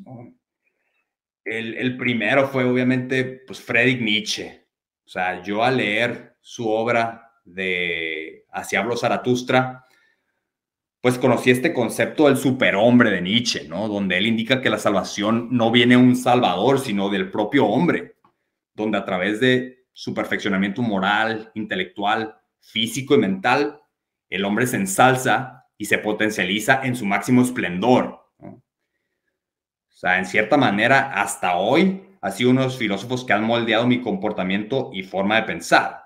El, primero fue obviamente pues, Friedrich Nietzsche. O sea, yo al leer su obra de Así hablo Zaratustra, pues conocí este concepto del superhombre de Nietzsche, ¿no? Donde él indica que la salvación no viene de un salvador, sino del propio hombre, donde a través de su perfeccionamiento moral, intelectual, físico y mental, el hombre se ensalza y se potencializa en su máximo esplendor. O sea, en cierta manera, hasta hoy, ha sido uno de los filósofos que han moldeado mi comportamiento y forma de pensar.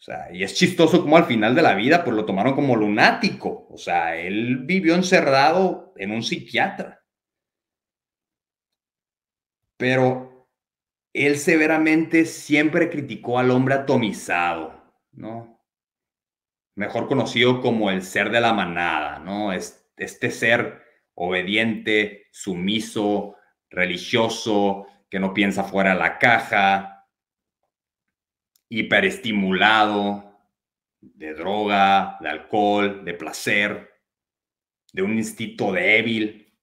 O sea, y es chistoso como al final de la vida, pues lo tomaron como lunático. O sea, él vivió encerrado en un psiquiatra. Pero él severamente siempre criticó al hombre atomizado, ¿no? mejor conocido como el ser de la manada, ¿no? Este ser obediente, sumiso, religioso, que no piensa fuera de la caja, hiperestimulado de droga, de alcohol, de placer, de un instinto débil.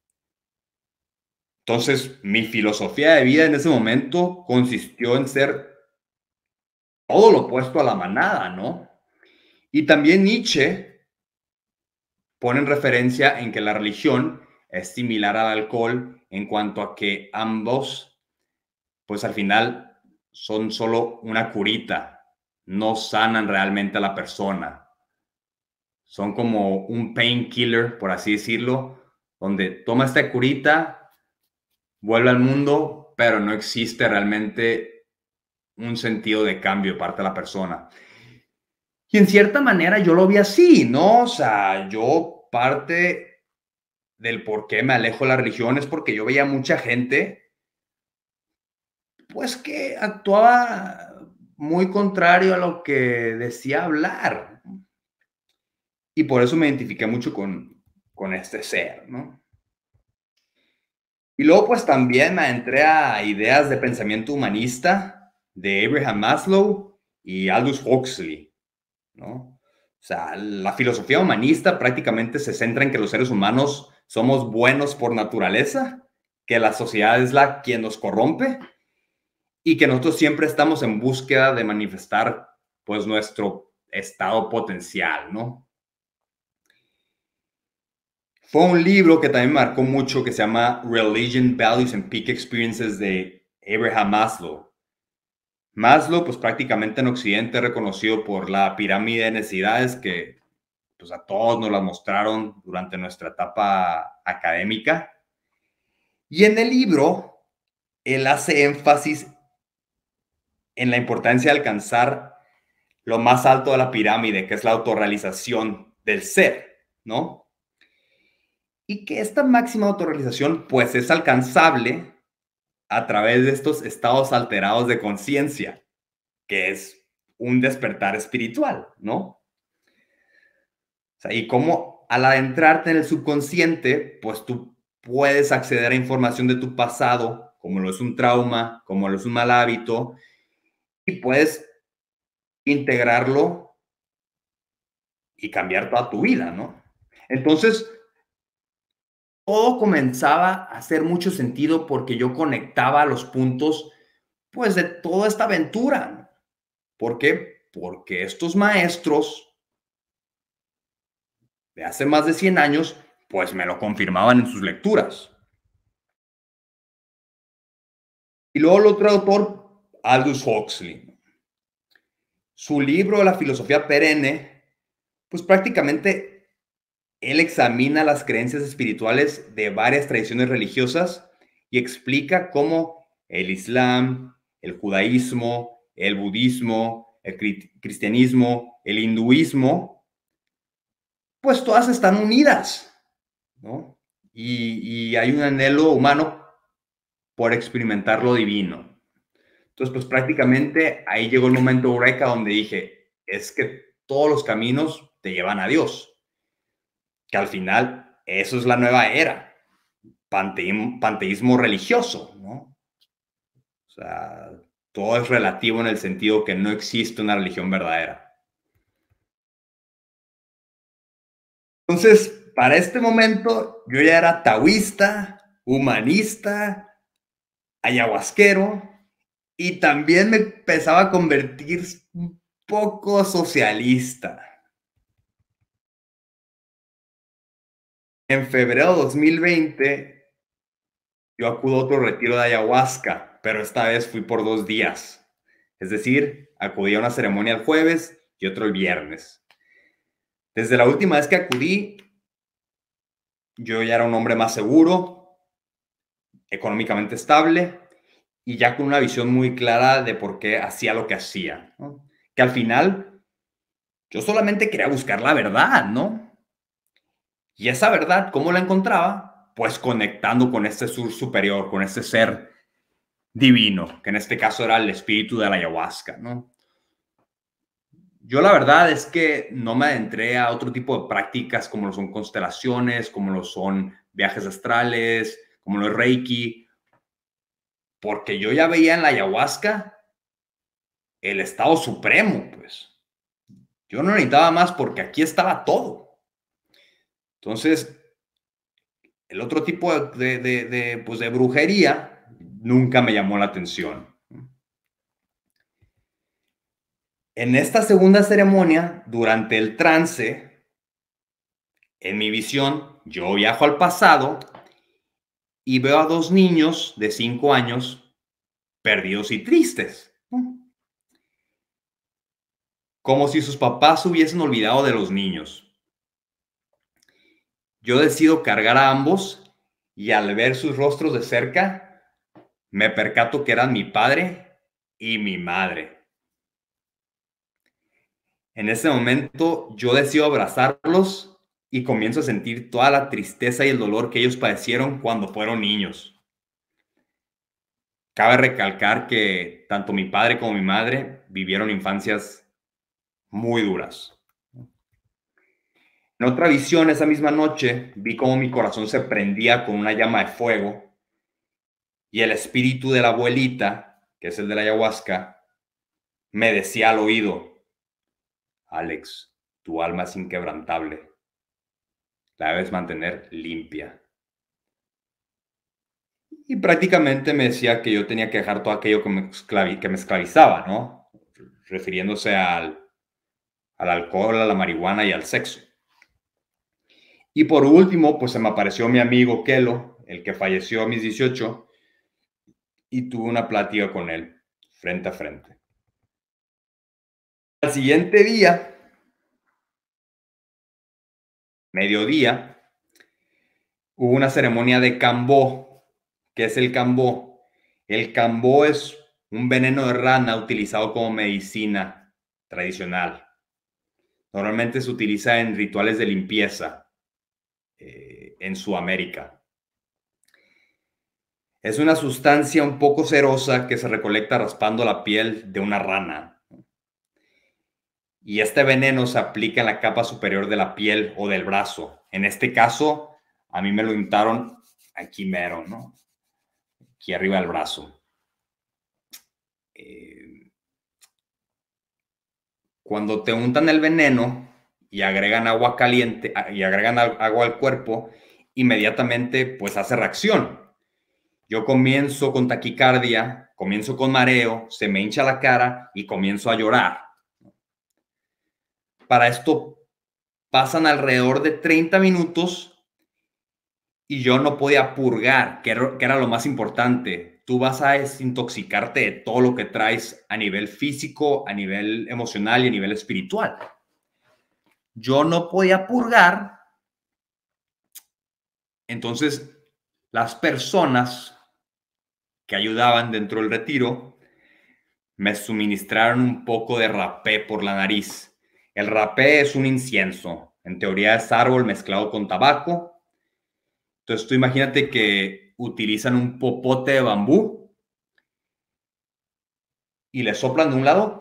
Entonces, mi filosofía de vida en ese momento consistió en ser todo lo opuesto a la manada, ¿no? Y también Nietzsche pone en referencia en que la religión es similar al alcohol en cuanto a que ambos, pues al final son solo una curita, no sanan realmente a la persona. Son como un painkiller, por así decirlo, donde toma esta curita, vuelve al mundo, pero no existe realmente un sentido de cambio de parte de la persona. Y en cierta manera yo lo vi así, ¿no? O sea, yo parte del por qué me alejo de la religión es porque yo veía mucha gente, pues que actuaba muy contrario a lo que decía hablar. Y por eso me identifiqué mucho con, con este ser, ¿no? Y luego pues también me entré a ideas de pensamiento humanista de Abraham Maslow y Aldous Huxley. ¿no? O sea, la filosofía humanista prácticamente se centra en que los seres humanos somos buenos por naturaleza, que la sociedad es la quien nos corrompe y que nosotros siempre estamos en búsqueda de manifestar pues nuestro estado potencial, ¿no? Fue un libro que también marcó mucho que se llama Religion, Values and Peak Experiences de Abraham Maslow. Maslow, pues prácticamente en Occidente reconocido por la pirámide de necesidades que pues a todos nos la mostraron durante nuestra etapa académica. Y en el libro, él hace énfasis en la importancia de alcanzar lo más alto de la pirámide, que es la autorrealización del ser, ¿no? Y que esta máxima autorrealización pues es alcanzable a través de estos estados alterados de conciencia, que es un despertar espiritual, ¿no? O sea, y cómo al adentrarte en el subconsciente, pues tú puedes acceder a información de tu pasado, como lo es un trauma, como lo es un mal hábito, y puedes integrarlo y cambiar toda tu vida, ¿no? Entonces, todo comenzaba a hacer mucho sentido porque yo conectaba los puntos, pues, de toda esta aventura. ¿Por qué? Porque estos maestros de hace más de 100 años, pues me lo confirmaban en sus lecturas. Y luego el otro autor, Aldous Huxley. Su libro La filosofía perenne, pues prácticamente él examina las creencias espirituales de varias tradiciones religiosas y explica cómo el Islam, el judaísmo, el budismo, el cristianismo, el hinduismo, pues todas están unidas, ¿no? Y, y hay un anhelo humano por experimentar lo divino. Entonces, pues prácticamente ahí llegó el momento eureka donde dije, es que todos los caminos te llevan a Dios. Que al final eso es la nueva era, panteísmo, panteísmo religioso, ¿no? O sea, todo es relativo en el sentido que no existe una religión verdadera. Entonces, para este momento yo ya era taoísta, humanista, ayahuasquero, y también me empezaba a convertir un poco socialista. En febrero de 2020, yo acudo a otro retiro de ayahuasca, pero esta vez fui por dos días. Es decir, acudí a una ceremonia el jueves y otro el viernes. Desde la última vez que acudí, yo ya era un hombre más seguro, económicamente estable, y ya con una visión muy clara de por qué hacía lo que hacía. Que al final yo solamente quería buscar la verdad, ¿no? Y esa verdad, ¿cómo la encontraba? Pues conectando con este sur superior, con este ser divino, que en este caso era el espíritu de la ayahuasca, ¿no? Yo la verdad es que no me adentré a otro tipo de prácticas como lo son constelaciones, como lo son viajes astrales, como lo es Reiki, porque yo ya veía en la ayahuasca el estado supremo, pues. Yo no necesitaba más porque aquí estaba todo. Entonces, el otro tipo de, de, pues de brujería nunca me llamó la atención. En esta segunda ceremonia, durante el trance, en mi visión, yo viajo al pasado y veo a dos niños de cinco años perdidos y tristes. Como si sus papás hubiesen olvidado de los niños. Yo decido cargar a ambos y al ver sus rostros de cerca, me percato que eran mi padre y mi madre. En ese momento yo decido abrazarlos y comienzo a sentir toda la tristeza y el dolor que ellos padecieron cuando fueron niños. Cabe recalcar que tanto mi padre como mi madre vivieron infancias muy duras. En otra visión, esa misma noche, vi cómo mi corazón se prendía con una llama de fuego y el espíritu de la abuelita, que es el de la ayahuasca, me decía al oído, Alex, tu alma es inquebrantable la debes mantener limpia. Y prácticamente me decía que yo tenía que dejar todo aquello que me, esclavizaba, ¿no? Refiriéndose al, al alcohol, a la marihuana y al sexo. Y por último, pues se me apareció mi amigo Kelo, el que falleció a mis 18, y tuve una plática con él, frente a frente. Al siguiente día, mediodía, hubo una ceremonia de cambó. ¿Qué es el cambó? El cambó es un veneno de rana utilizado como medicina tradicional. Normalmente se utiliza en rituales de limpieza eh, en Sudamérica. Es una sustancia un poco cerosa que se recolecta raspando la piel de una rana. Y este veneno se aplica en la capa superior de la piel o del brazo. En este caso, a mí me lo untaron aquí mero, ¿no? Aquí arriba del brazo. Eh, cuando te untan el veneno y agregan agua caliente y agregan agua al cuerpo, inmediatamente pues hace reacción. Yo comienzo con taquicardia, comienzo con mareo, se me hincha la cara y comienzo a llorar. Para esto pasan alrededor de 30 minutos y yo no podía purgar, que era, lo más importante. Tú vas a desintoxicarte de todo lo que traes a nivel físico, a nivel emocional y a nivel espiritual. Yo no podía purgar. Entonces, las personas que ayudaban dentro del retiro me suministraron un poco de rapé por la nariz. El rapé es un incienso. En teoría es árbol mezclado con tabaco entonces tú imagínate que utilizan un popote de bambú y le soplan de un lado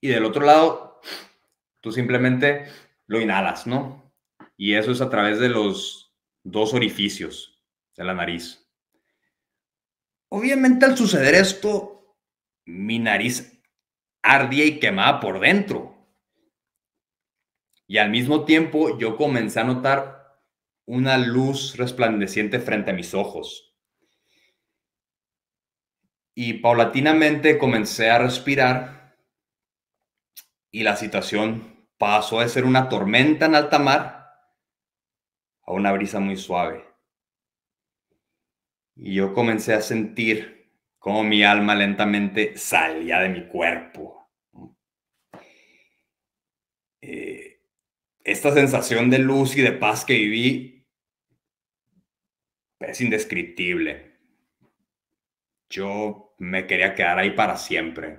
y del otro lado tú simplemente lo inhalas, ¿no? Y eso es a través de los dos orificios de la nariz. Obviamente al suceder esto, mi nariz ardía y quemaba por dentro. Y al mismo tiempo yo comencé a notar una luz resplandeciente frente a mis ojos. Y paulatinamente comencé a respirar y la situación pasó de ser una tormenta en alta mar a una brisa muy suave. Y yo comencé a sentir cómo mi alma lentamente salía de mi cuerpo. Eh, esta sensación de luz y de paz que viví es indescriptible. Yo me quería quedar ahí para siempre.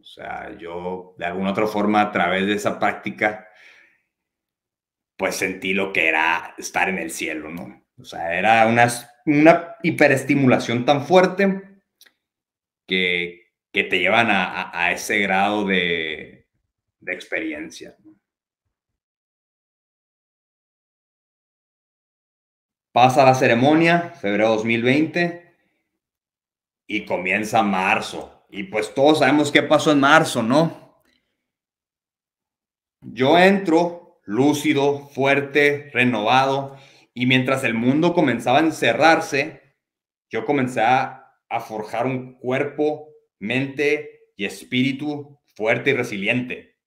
O sea, yo de alguna otra forma a través de esa práctica, pues sentí lo que era estar en el cielo, ¿no? O sea, era una, una hiperestimulación tan fuerte que, que te llevan a, a, ese grado de, de experiencia. Pasa la ceremonia, febrero 2020, y comienza marzo. Y pues todos sabemos qué pasó en marzo, ¿no? Yo entro lúcido, fuerte, renovado, y mientras el mundo comenzaba a encerrarse, yo comencé a, forjar un cuerpo, mente y espíritu fuerte y resiliente.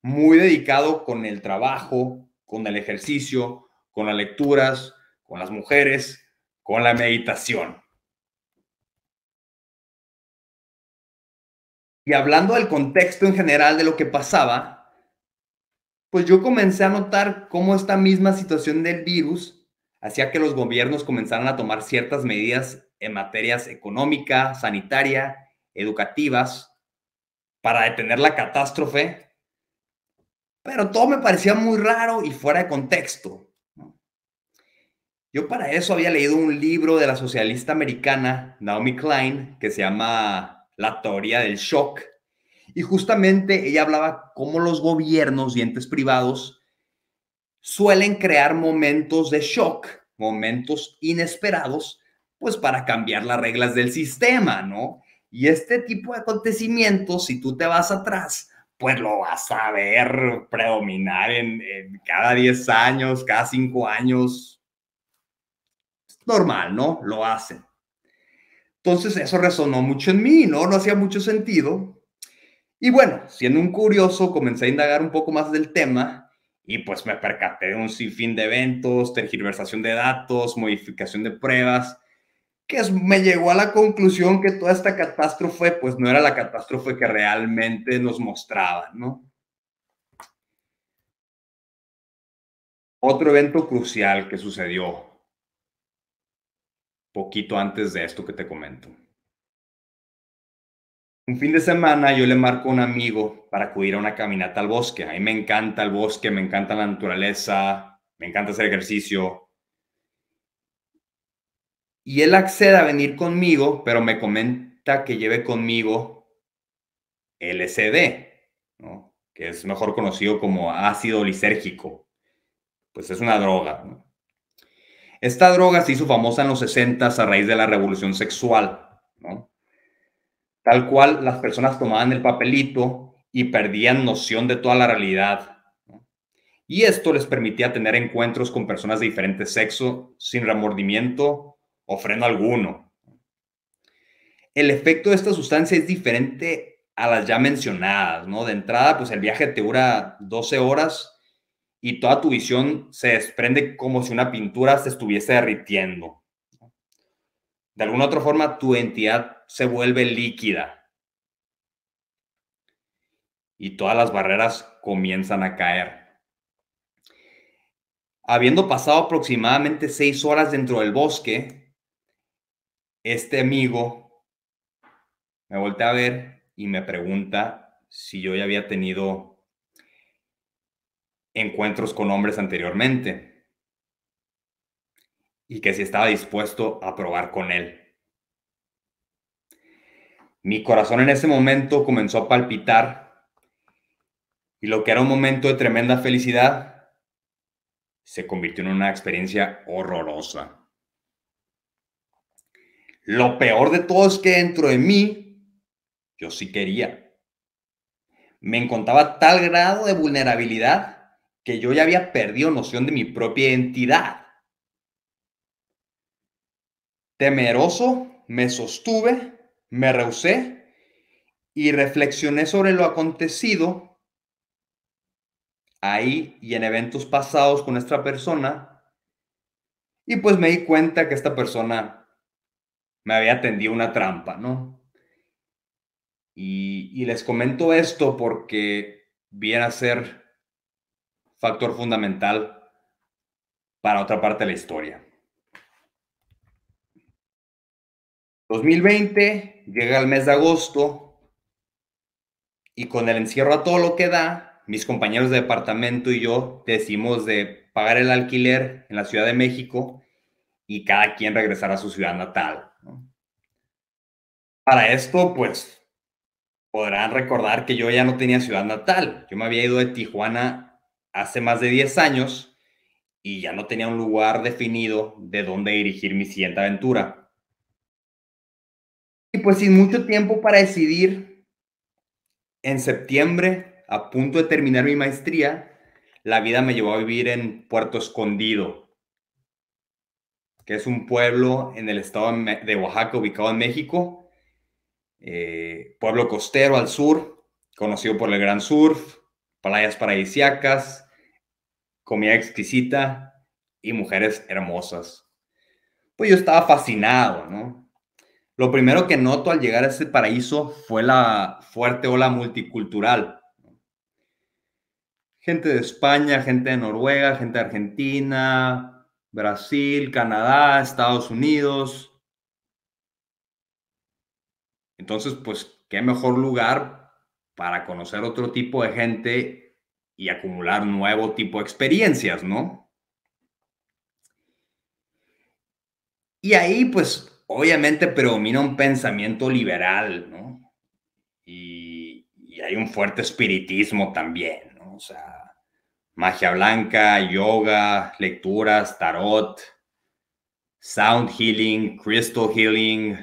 Muy dedicado con el trabajo, con el ejercicio, con las lecturas, con las mujeres, con la meditación. Y hablando del contexto en general de lo que pasaba, pues yo comencé a notar cómo esta misma situación del virus hacía que los gobiernos comenzaran a tomar ciertas medidas en materias económica, sanitaria, educativas, para detener la catástrofe. Pero todo me parecía muy raro y fuera de contexto. Yo para eso había leído un libro de la socialista americana Naomi Klein que se llama La teoría del shock. Y justamente ella hablaba cómo los gobiernos y entes privados suelen crear momentos de shock, momentos inesperados, pues para cambiar las reglas del sistema, ¿no? Y este tipo de acontecimientos, si tú te vas atrás, pues lo vas a ver predominar en, cada 10 años, cada 5 años, normal, ¿no? Lo hacen. Entonces eso resonó mucho en mí, ¿no? No hacía mucho sentido. Y bueno, siendo un curioso, comencé a indagar un poco más del tema y pues me percaté de un sinfín de eventos, tergiversación de datos, modificación de pruebas, que me llegó a la conclusión que toda esta catástrofe pues no era la catástrofe que realmente nos mostraba, ¿no? Otro evento crucial que sucedió poquito antes de esto que te comento. Un fin de semana yo le marco a un amigo para acudir a una caminata al bosque. A mí me encanta el bosque, me encanta la naturaleza, me encanta hacer ejercicio. Y él accede a venir conmigo, pero me comenta que lleve conmigo LSD, que es mejor conocido como ácido lisérgico. Pues es una droga. Esta droga se hizo famosa en los 60 a raíz de la revolución sexual. tal cual las personas tomaban el papelito y perdían noción de toda la realidad. Y esto les permitía tener encuentros con personas de diferente sexo sin remordimiento o freno alguno. El efecto de esta sustancia es diferente a las ya mencionadas, ¿no? De entrada, pues el viaje te dura 12 horas y toda tu visión se desprende como si una pintura se estuviese derritiendo de alguna otra forma tu entidad se vuelve líquida y todas las barreras comienzan a caer. Habiendo pasado aproximadamente seis horas dentro del bosque, este amigo me voltea a ver y me pregunta si yo ya había tenido encuentros con hombres anteriormente y que si estaba dispuesto a probar con él. Mi corazón en ese momento comenzó a palpitar y lo que era un momento de tremenda felicidad se convirtió en una experiencia horrorosa. Lo peor de todo es que dentro de mí yo sí quería. Me encontraba tal grado de vulnerabilidad que yo ya había perdido noción de mi propia identidad. Temeroso, me sostuve, me rehusé y reflexioné sobre lo acontecido ahí y en eventos pasados con esta persona. Y pues me di cuenta que esta persona me había tendido una trampa, ¿no? Y, y les comento esto porque viene a ser factor fundamental para otra parte de la historia. 2020, llega el mes de agosto y con el encierro a todo lo que da, mis compañeros de departamento y yo decimos de pagar el alquiler en la Ciudad de México y cada quien regresar a su ciudad natal. Para esto, pues, podrán recordar que yo ya no tenía ciudad natal. Yo me había ido de Tijuana hace más de 10 años y ya no tenía un lugar definido de dónde dirigir mi siguiente aventura. Y pues sin mucho tiempo para decidir, en septiembre, a punto de terminar mi maestría, la vida me llevó a vivir en Puerto Escondido, que es un pueblo en el estado de Oaxaca, ubicado en México, eh, pueblo costero al sur, conocido por el gran surf, playas paradisiacas, comida exquisita y mujeres hermosas. Pues yo estaba fascinado, ¿no? Lo primero que noto al llegar a ese paraíso fue la fuerte ola multicultural. Gente de España, gente de Noruega, gente de Argentina, Brasil, Canadá, Estados Unidos. Entonces, pues, qué mejor lugar para conocer otro tipo de gente y acumular nuevo tipo de experiencias, ¿no? Y ahí, pues, obviamente predomina un pensamiento liberal, ¿no? Y, hay un fuerte espiritismo también, ¿no? O sea, magia blanca, yoga, lecturas, tarot, sound healing, crystal healing,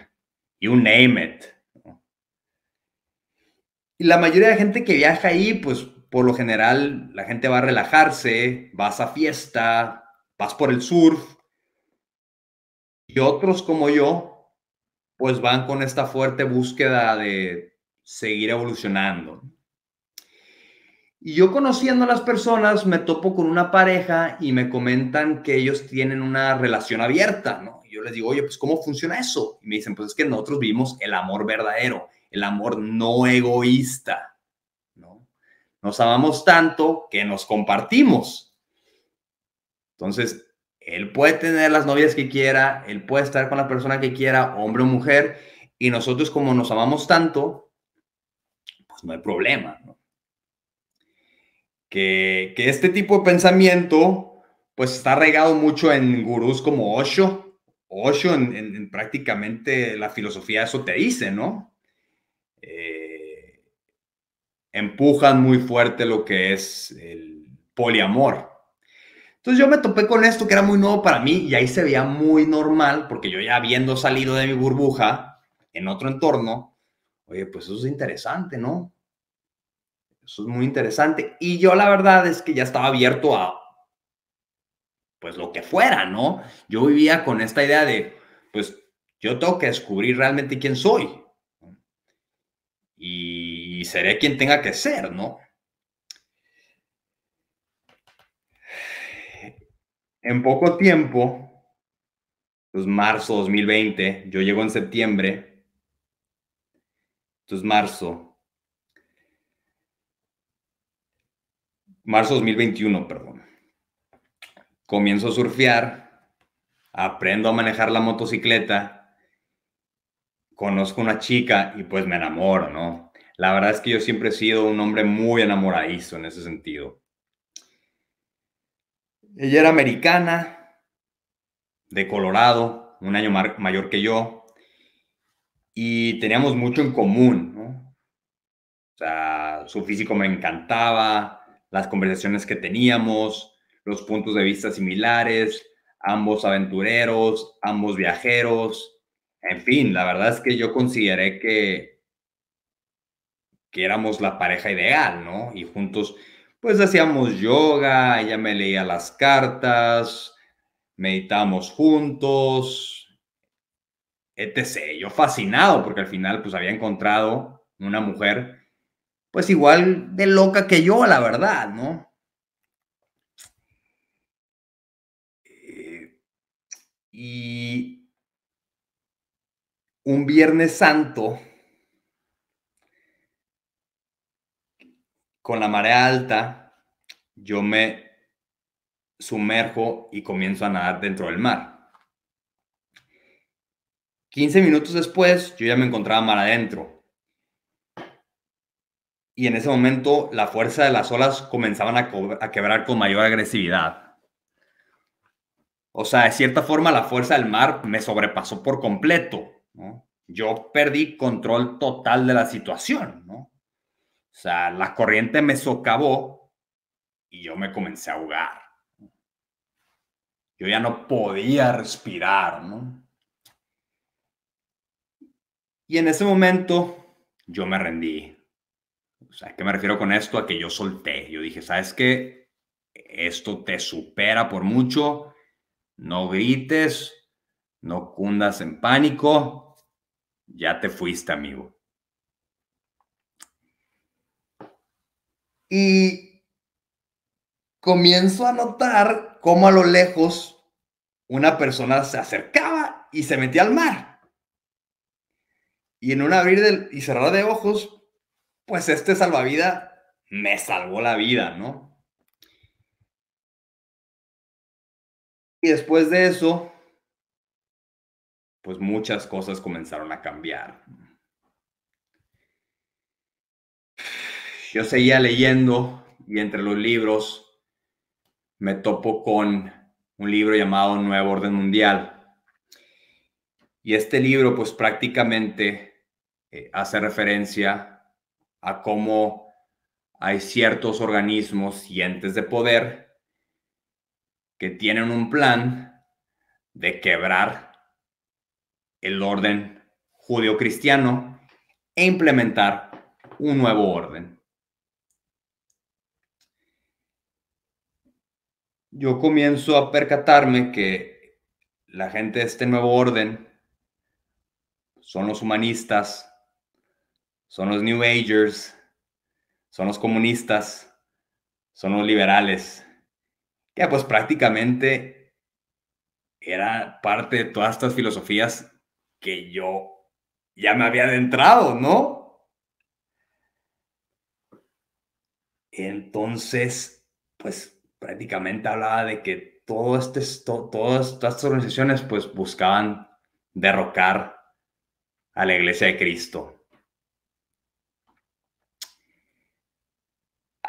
you name it. Y la mayoría de gente que viaja ahí, pues por lo general la gente va a relajarse, vas a fiesta, vas por el surf, y otros como yo, pues van con esta fuerte búsqueda de seguir evolucionando. Y yo conociendo a las personas, me topo con una pareja y me comentan que ellos tienen una relación abierta, ¿no? Y yo les digo, oye, pues ¿cómo funciona eso? Y me dicen, pues es que nosotros vivimos el amor verdadero, el amor no egoísta. Nos amamos tanto que nos compartimos. Entonces, él puede tener las novias que quiera, él puede estar con la persona que quiera, hombre o mujer, y nosotros como nos amamos tanto, no hay problema. Que, este tipo de pensamiento, pues está arraigado mucho en gurús como Osho. Osho, en, prácticamente la filosofía, eso te dice, ¿no? Eh, empujan muy fuerte lo que es el poliamor. Entonces yo me topé con esto que era muy nuevo para mí y ahí se veía muy normal porque yo ya habiendo salido de mi burbuja en otro entorno, oye, pues eso es interesante, ¿no? Eso es muy interesante. Y yo la verdad es que ya estaba abierto a, pues lo que fuera, ¿no? Yo vivía con esta idea de, pues yo tengo que descubrir realmente quién soy. Y seré quien tenga que ser, ¿no? En poco tiempo, pues marzo 2020, yo llego en septiembre, entonces marzo, marzo 2021, perdón. Comienzo a surfear, aprendo a manejar la motocicleta, conozco una chica y pues me enamoro, ¿no? La verdad es que yo siempre he sido un hombre muy enamoradizo en ese sentido. Ella era americana, de Colorado, un año mayor que yo, y teníamos mucho en común. O sea, su físico me encantaba, las conversaciones que teníamos, los puntos de vista similares, ambos aventureros, ambos viajeros, en fin, la verdad es que yo consideré que, que éramos la pareja ideal, ¿no? Y juntos, pues hacíamos yoga, ella me leía las cartas, meditamos juntos, etc. Yo fascinado porque al final, pues había encontrado una mujer pues igual de loca que yo, la verdad, ¿no? Eh, y un Viernes Santo, con la marea alta, yo me sumerjo y comienzo a nadar dentro del mar. 15 minutos después, yo ya me encontraba mar adentro y en ese momento la fuerza de las olas comenzaban a, quebrar con mayor agresividad. O sea, de cierta forma la fuerza del mar me sobrepasó por completo. Yo perdí control total de la situación. ¿no? O sea, la corriente me socavó y yo me comencé a ahogar. Yo ya no podía respirar, ¿no? Y en ese momento yo me rendí. O sea, ¿qué me refiero con esto? A que yo solté. Yo dije, ¿sabes qué? Esto te supera por mucho. No grites, no cundas en pánico. Ya te fuiste, amigo. Y comienzo a notar cómo a lo lejos una persona se acercaba y se metía al mar. Y en un abrir y cerrar de ojos, pues este salvavidas me salvó la vida, ¿no? Y después de eso, pues muchas cosas comenzaron a cambiar. Yo seguía leyendo y entre los libros me topo con un libro llamado Nuevo Orden Mundial. Y este libro pues prácticamente eh, hace referencia a cómo hay ciertos organismos y entes de poder que tienen un plan de quebrar el orden judío-cristiano e implementar un nuevo orden. Yo comienzo a percatarme que la gente de este nuevo orden son los humanistas, son los New Agers, son los comunistas, son los liberales, que pues prácticamente era parte de todas estas filosofías que yo ya me había adentrado, ¿no? Entonces, pues prácticamente hablaba de que este, todas estas organizaciones pues buscaban derrocar a la iglesia de Cristo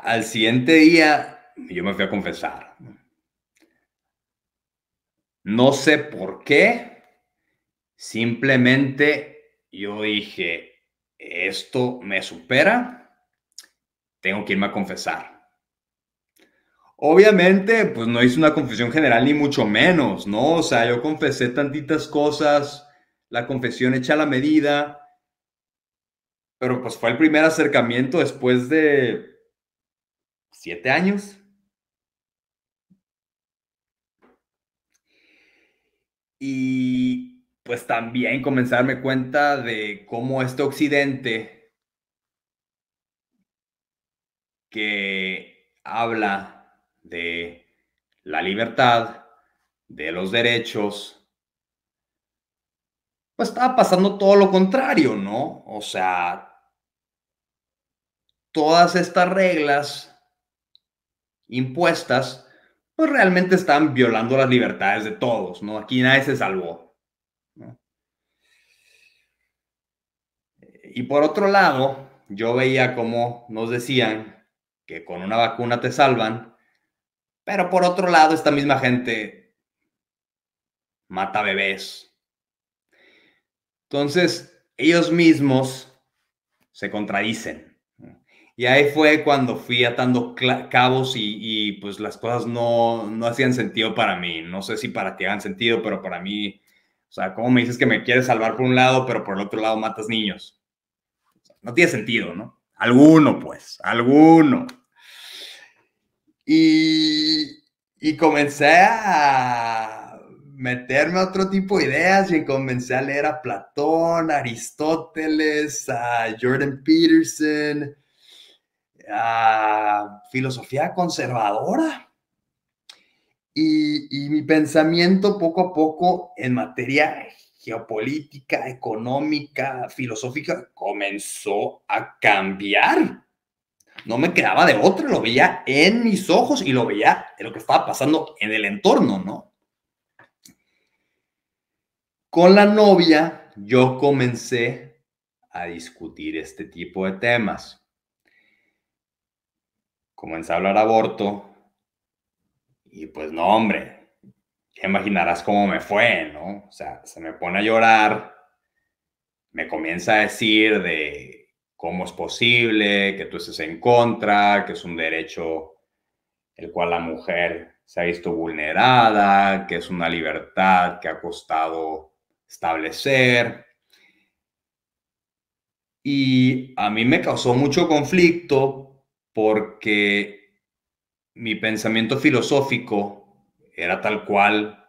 al siguiente día yo me fui a confesar. No sé por qué, simplemente yo dije, esto me supera, tengo que irme a confesar. Obviamente, pues no hice una confesión general ni mucho menos, ¿no? O sea, yo confesé tantitas cosas, la confesión hecha a la medida, pero pues fue el primer acercamiento después de siete años. Y pues también comencé a darme cuenta de cómo este occidente que habla de la libertad, de los derechos, pues estaba pasando todo lo contrario, ¿no? O sea, todas estas reglas impuestas, pues realmente están violando las libertades de todos, ¿no? Aquí nadie se salvó. Y por otro lado, yo veía como nos decían que con una vacuna te salvan, pero por otro lado, esta misma gente mata bebés. Entonces, ellos mismos se contradicen. Y ahí fue cuando fui atando cabos y, pues las cosas no, no, hacían sentido para mí. No sé si para ti hagan sentido, pero para mí, o sea, ¿cómo me dices que me quieres salvar por un lado, pero por el otro lado matas niños? No tiene sentido, ¿no? Alguno, pues, alguno. Y, y comencé a meterme a otro tipo de ideas y comencé a leer a Platón, a Aristóteles, a Jordan Peterson, filosofía conservadora. Y, y, mi pensamiento poco a poco en materia geopolítica, económica, filosófica, comenzó a cambiar. No me quedaba de otra, lo veía en mis ojos y lo veía en lo que estaba pasando en el entorno, ¿no? Con la novia yo comencé a discutir este tipo de temas comencé a hablar aborto y pues no, hombre, ya imaginarás cómo me fue, ¿no? O sea, se me pone a llorar, me comienza a decir de cómo es posible que tú estés en contra, que es un derecho el cual la mujer se ha visto vulnerada, que es una libertad que ha costado establecer. Y a mí me causó mucho conflicto porque mi pensamiento filosófico era tal cual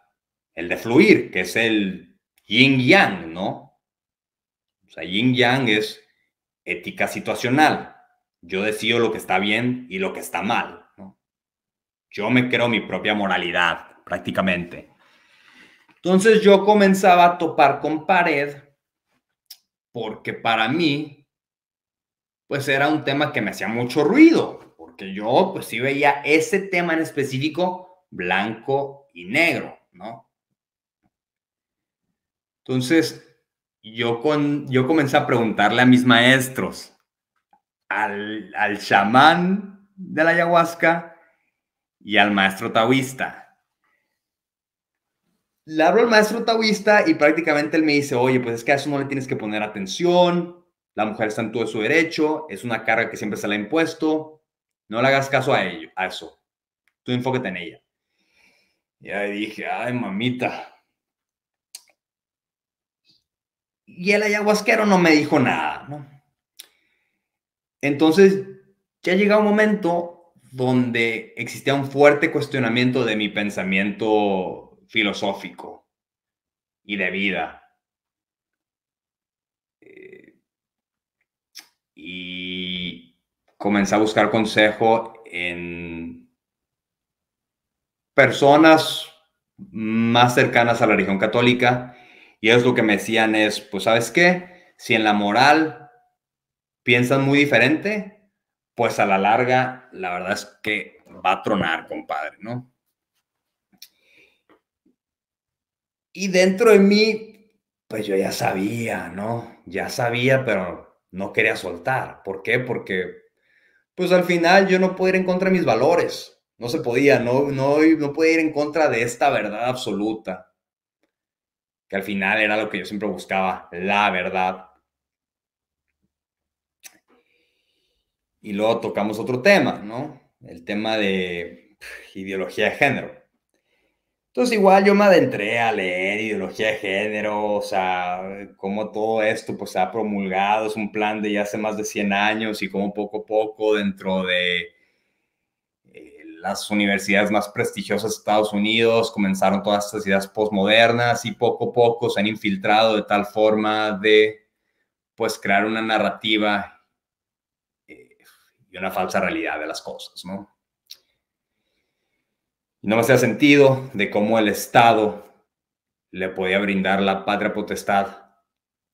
el de fluir, que es el yin yang, ¿no? O sea, yin yang es ética situacional. Yo decido lo que está bien y lo que está mal. Yo me creo mi propia moralidad, prácticamente. Entonces yo comenzaba a topar con pared porque para mí pues era un tema que me hacía mucho ruido, porque yo pues sí veía ese tema en específico blanco y negro, ¿no? Entonces, yo, con, yo comencé a preguntarle a mis maestros, al, al chamán de la ayahuasca y al maestro taoísta. Le hablo al maestro taoísta y prácticamente él me dice, oye, pues es que a eso no le tienes que poner atención, la mujer está en todo su derecho, es una carga que siempre se le ha impuesto, no le hagas caso a ello, a eso, tú enfóquete en ella. Y ahí dije, ay, mamita. Y el ayahuasquero no me dijo nada, ¿no? Entonces, ya llega un momento donde existía un fuerte cuestionamiento de mi pensamiento filosófico y de vida. y comencé a buscar consejo en personas más cercanas a la religión católica y es lo que me decían es, pues sabes qué, si en la moral piensan muy diferente, pues a la larga la verdad es que va a tronar, compadre, ¿no? Y dentro de mí, pues yo ya sabía, ¿no? Ya sabía, pero no quería soltar. ¿Por qué? Porque pues al final yo no puedo ir en contra de mis valores. No se podía, no, no, no podía ir en contra de esta verdad absoluta. Que al final era lo que yo siempre buscaba, la verdad. Y luego tocamos otro tema, ¿no? El tema de ideología de género. Entonces igual yo me adentré a leer ideología de género, o sea, cómo todo esto pues se ha promulgado, es un plan de ya hace más de 100 años y cómo poco a poco dentro de las universidades más prestigiosas de Estados Unidos comenzaron todas estas ideas postmodernas y poco a poco se han infiltrado de tal forma de pues crear una narrativa eh, y una falsa realidad de las cosas, ¿no? Y no me hacía sentido de cómo el Estado le podía brindar la patria potestad,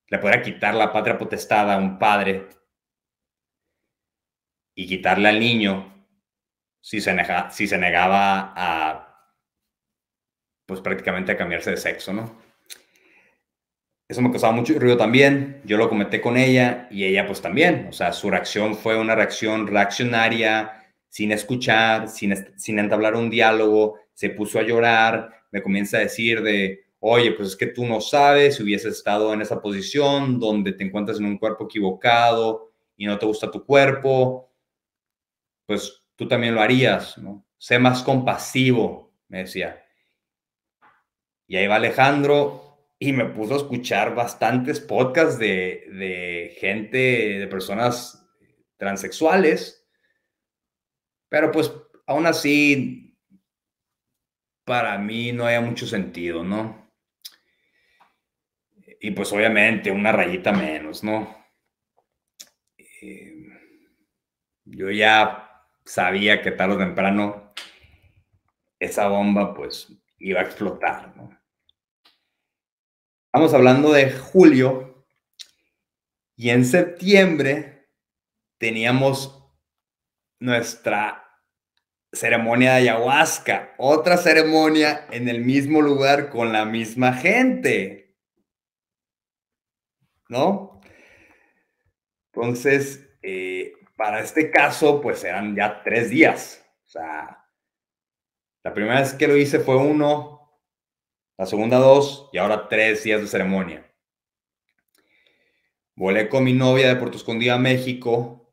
le podía quitar la patria potestad a un padre y quitarle al niño si se, si se negaba a, pues prácticamente a cambiarse de sexo, ¿no? Eso me causaba mucho ruido también. Yo lo comenté con ella y ella pues también. O sea, su reacción fue una reacción reaccionaria, sin escuchar, sin, sin entablar un diálogo, se puso a llorar, me comienza a decir de, oye, pues es que tú no sabes si hubieses estado en esa posición donde te encuentras en un cuerpo equivocado y no te gusta tu cuerpo, pues tú también lo harías, ¿no? Sé más compasivo, me decía. Y ahí va Alejandro y me puso a escuchar bastantes podcasts de, de gente, de personas transexuales pero pues aún así, para mí no haya mucho sentido, ¿no? Y pues obviamente una rayita menos, ¿no? Eh, yo ya sabía que tarde o temprano esa bomba pues iba a explotar, ¿no? Estamos hablando de julio y en septiembre teníamos nuestra ceremonia de ayahuasca, otra ceremonia en el mismo lugar con la misma gente. ¿No? Entonces, eh, para este caso, pues eran ya tres días. O sea, la primera vez que lo hice fue uno, la segunda dos y ahora tres días de ceremonia. Volé con mi novia de Puerto Escondido a México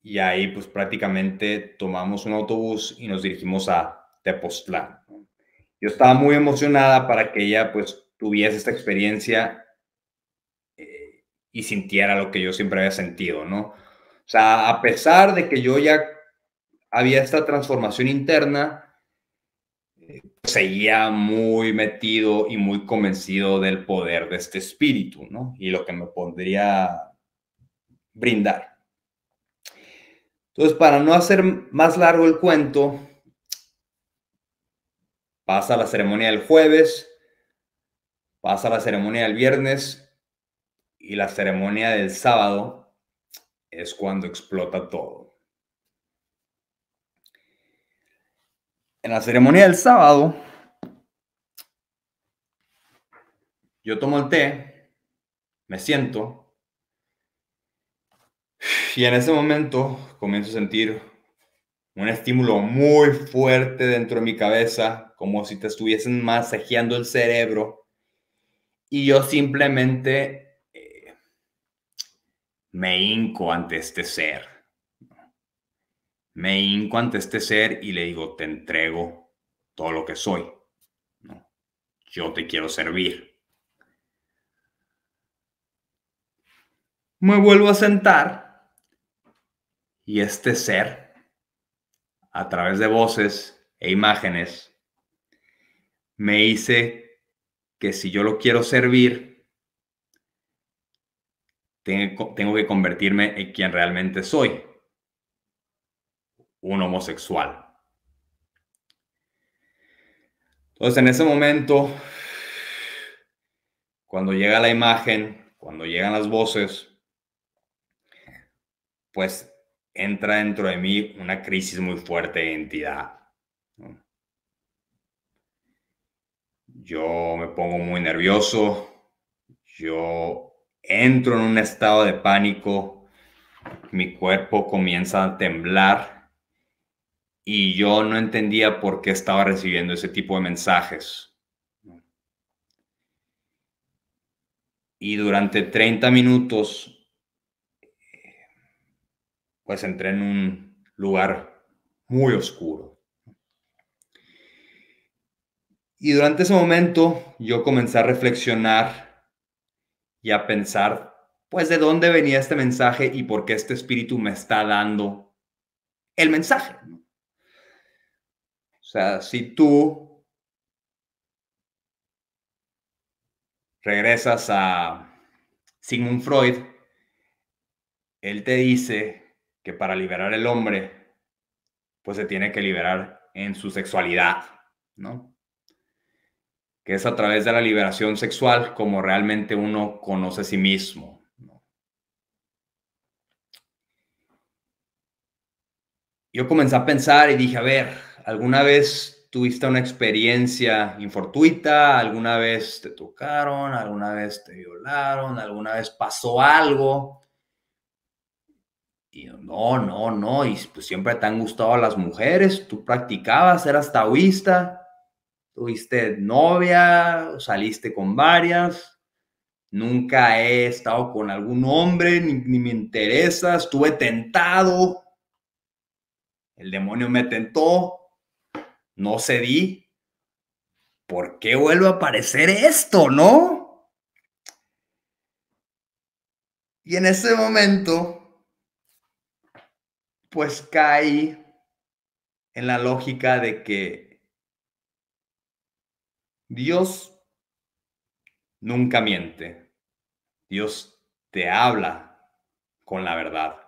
y ahí pues prácticamente tomamos un autobús y nos dirigimos a Tepoztlán. Yo estaba muy emocionada para que ella pues tuviese esta experiencia eh, y sintiera lo que yo siempre había sentido, ¿no? O sea, a pesar de que yo ya había esta transformación interna, eh, seguía muy metido y muy convencido del poder de este espíritu, ¿no? Y lo que me podría brindar. Entonces, para no hacer más largo el cuento, pasa la ceremonia del jueves, pasa la ceremonia del viernes y la ceremonia del sábado es cuando explota todo. En la ceremonia del sábado, yo tomo el té, me siento y en ese momento comienzo a sentir un estímulo muy fuerte dentro de mi cabeza, como si te estuviesen masajeando el cerebro. Y yo simplemente me hinco ante este ser. Me hinco ante este ser y le digo, te entrego todo lo que soy. Yo te quiero servir. Me vuelvo a sentar y este ser, a través de voces e imágenes, me dice que si yo lo quiero servir, tengo, que convertirme en quien realmente soy, un homosexual. Entonces, en ese momento, cuando llega la imagen, cuando llegan las voces, pues entra dentro de mí una crisis muy fuerte de identidad. Yo me pongo muy nervioso, yo entro en un estado de pánico, mi cuerpo comienza a temblar y yo no entendía por qué estaba recibiendo ese tipo de mensajes. Y durante 30 minutos, pues entré en un lugar muy oscuro. Y durante ese momento yo comencé a reflexionar y a pensar pues de dónde venía este mensaje y por qué este espíritu me está dando el mensaje. O sea, si tú regresas a Sigmund Freud, él te dice que para liberar el hombre, pues se tiene que liberar en su sexualidad, ¿no? Que es a través de la liberación sexual como realmente uno conoce a sí mismo. yo comencé a pensar y dije, a ver, ¿alguna vez tuviste una experiencia infortuita? ¿Alguna vez te tocaron? ¿Alguna vez te violaron? ¿Alguna vez pasó algo? Y yo, no, no, no, y pues siempre te han gustado las mujeres, tú practicabas, eras taoísta, tuviste novia, saliste con varias, nunca he estado con algún hombre, ni, ni me interesa, estuve tentado, el demonio me tentó, no cedí. ¿Por qué vuelve a aparecer esto, no? Y en ese momento, pues caí en la lógica de que Dios nunca miente. Dios te habla con la verdad.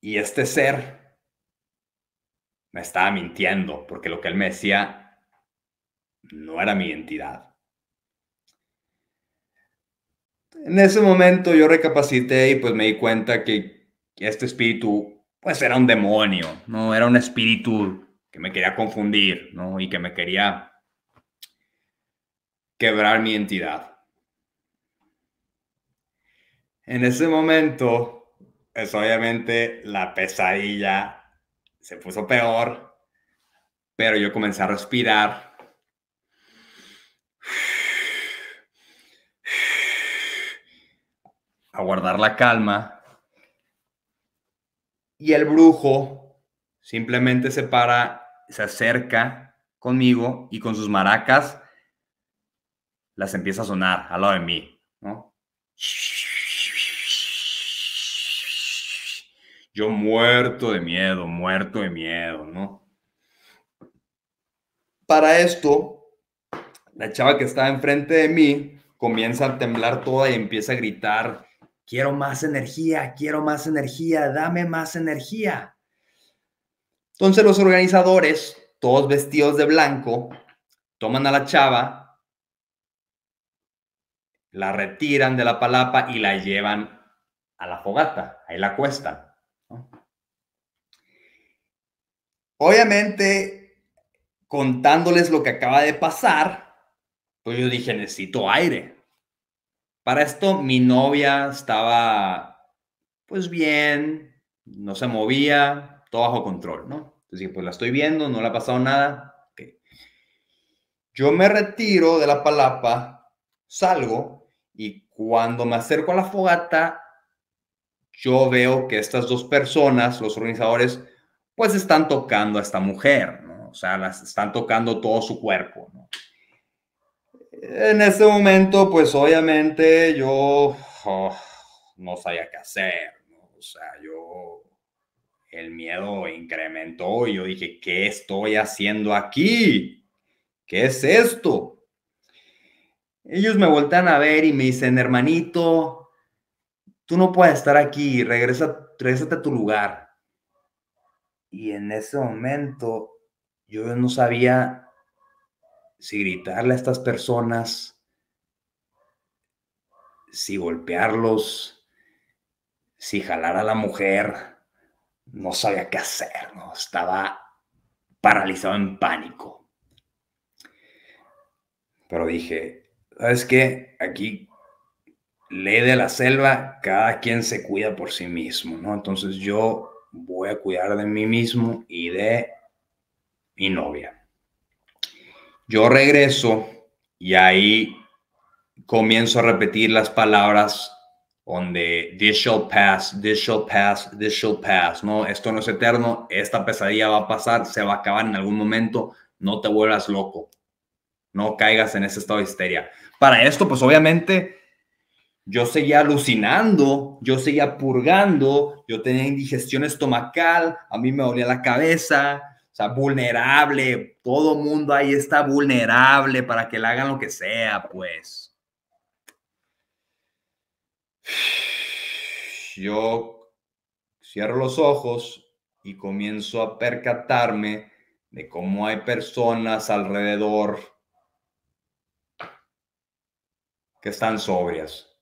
Y este ser me estaba mintiendo porque lo que él me decía no era mi identidad. En ese momento yo recapacité y pues me di cuenta que este espíritu pues era un demonio, no era un espíritu que me quería confundir, ¿no? Y que me quería quebrar mi identidad. En ese momento es obviamente la pesadilla se puso peor, pero yo comencé a respirar. A guardar la calma. Y el brujo simplemente se para, se acerca conmigo y con sus maracas las empieza a sonar al lado de mí, ¿no? Yo muerto de miedo, muerto de miedo, ¿no? Para esto, la chava que estaba enfrente de mí comienza a temblar toda y empieza a gritar, quiero más energía, quiero más energía, dame más energía. Entonces los organizadores, todos vestidos de blanco, toman a la chava, la retiran de la palapa y la llevan a la fogata, ahí la cuestan. Obviamente, contándoles lo que acaba de pasar, pues yo dije, necesito aire. Para esto, mi novia estaba, pues bien, no se movía, todo bajo control, ¿no? Entonces pues la estoy viendo, no le ha pasado nada. Yo me retiro de la palapa, salgo y cuando me acerco a la fogata, yo veo que estas dos personas, los organizadores, pues están tocando a esta mujer, ¿no? O sea, las están tocando todo su cuerpo, ¿no? En ese momento, pues obviamente yo oh, no sabía qué hacer, ¿no? O sea, yo, el miedo incrementó y yo dije, ¿qué estoy haciendo aquí? ¿Qué es esto? Ellos me voltean a ver y me dicen, hermanito, tú no puedes estar aquí, regresa, regrésate a tu lugar y en ese momento yo no sabía si gritarle a estas personas, si golpearlos, si jalar a la mujer. No sabía qué hacer, ¿no? Estaba paralizado en pánico. Pero dije, ¿sabes qué? Aquí ley de la selva, cada quien se cuida por sí mismo, ¿no? Entonces yo voy a cuidar de mí mismo y de mi novia. Yo regreso y ahí comienzo a repetir las palabras donde this shall pass, this shall pass, this shall pass, ¿no? Esto no es eterno, esta pesadilla va a pasar, se va a acabar en algún momento, no te vuelvas loco, no caigas en ese estado de histeria. Para esto, pues obviamente yo seguía alucinando, yo seguía purgando, yo tenía indigestión estomacal, a mí me dolía la cabeza, o sea, vulnerable, todo mundo ahí está vulnerable para que le hagan lo que sea, pues. Yo cierro los ojos y comienzo a percatarme de cómo hay personas alrededor que están sobrias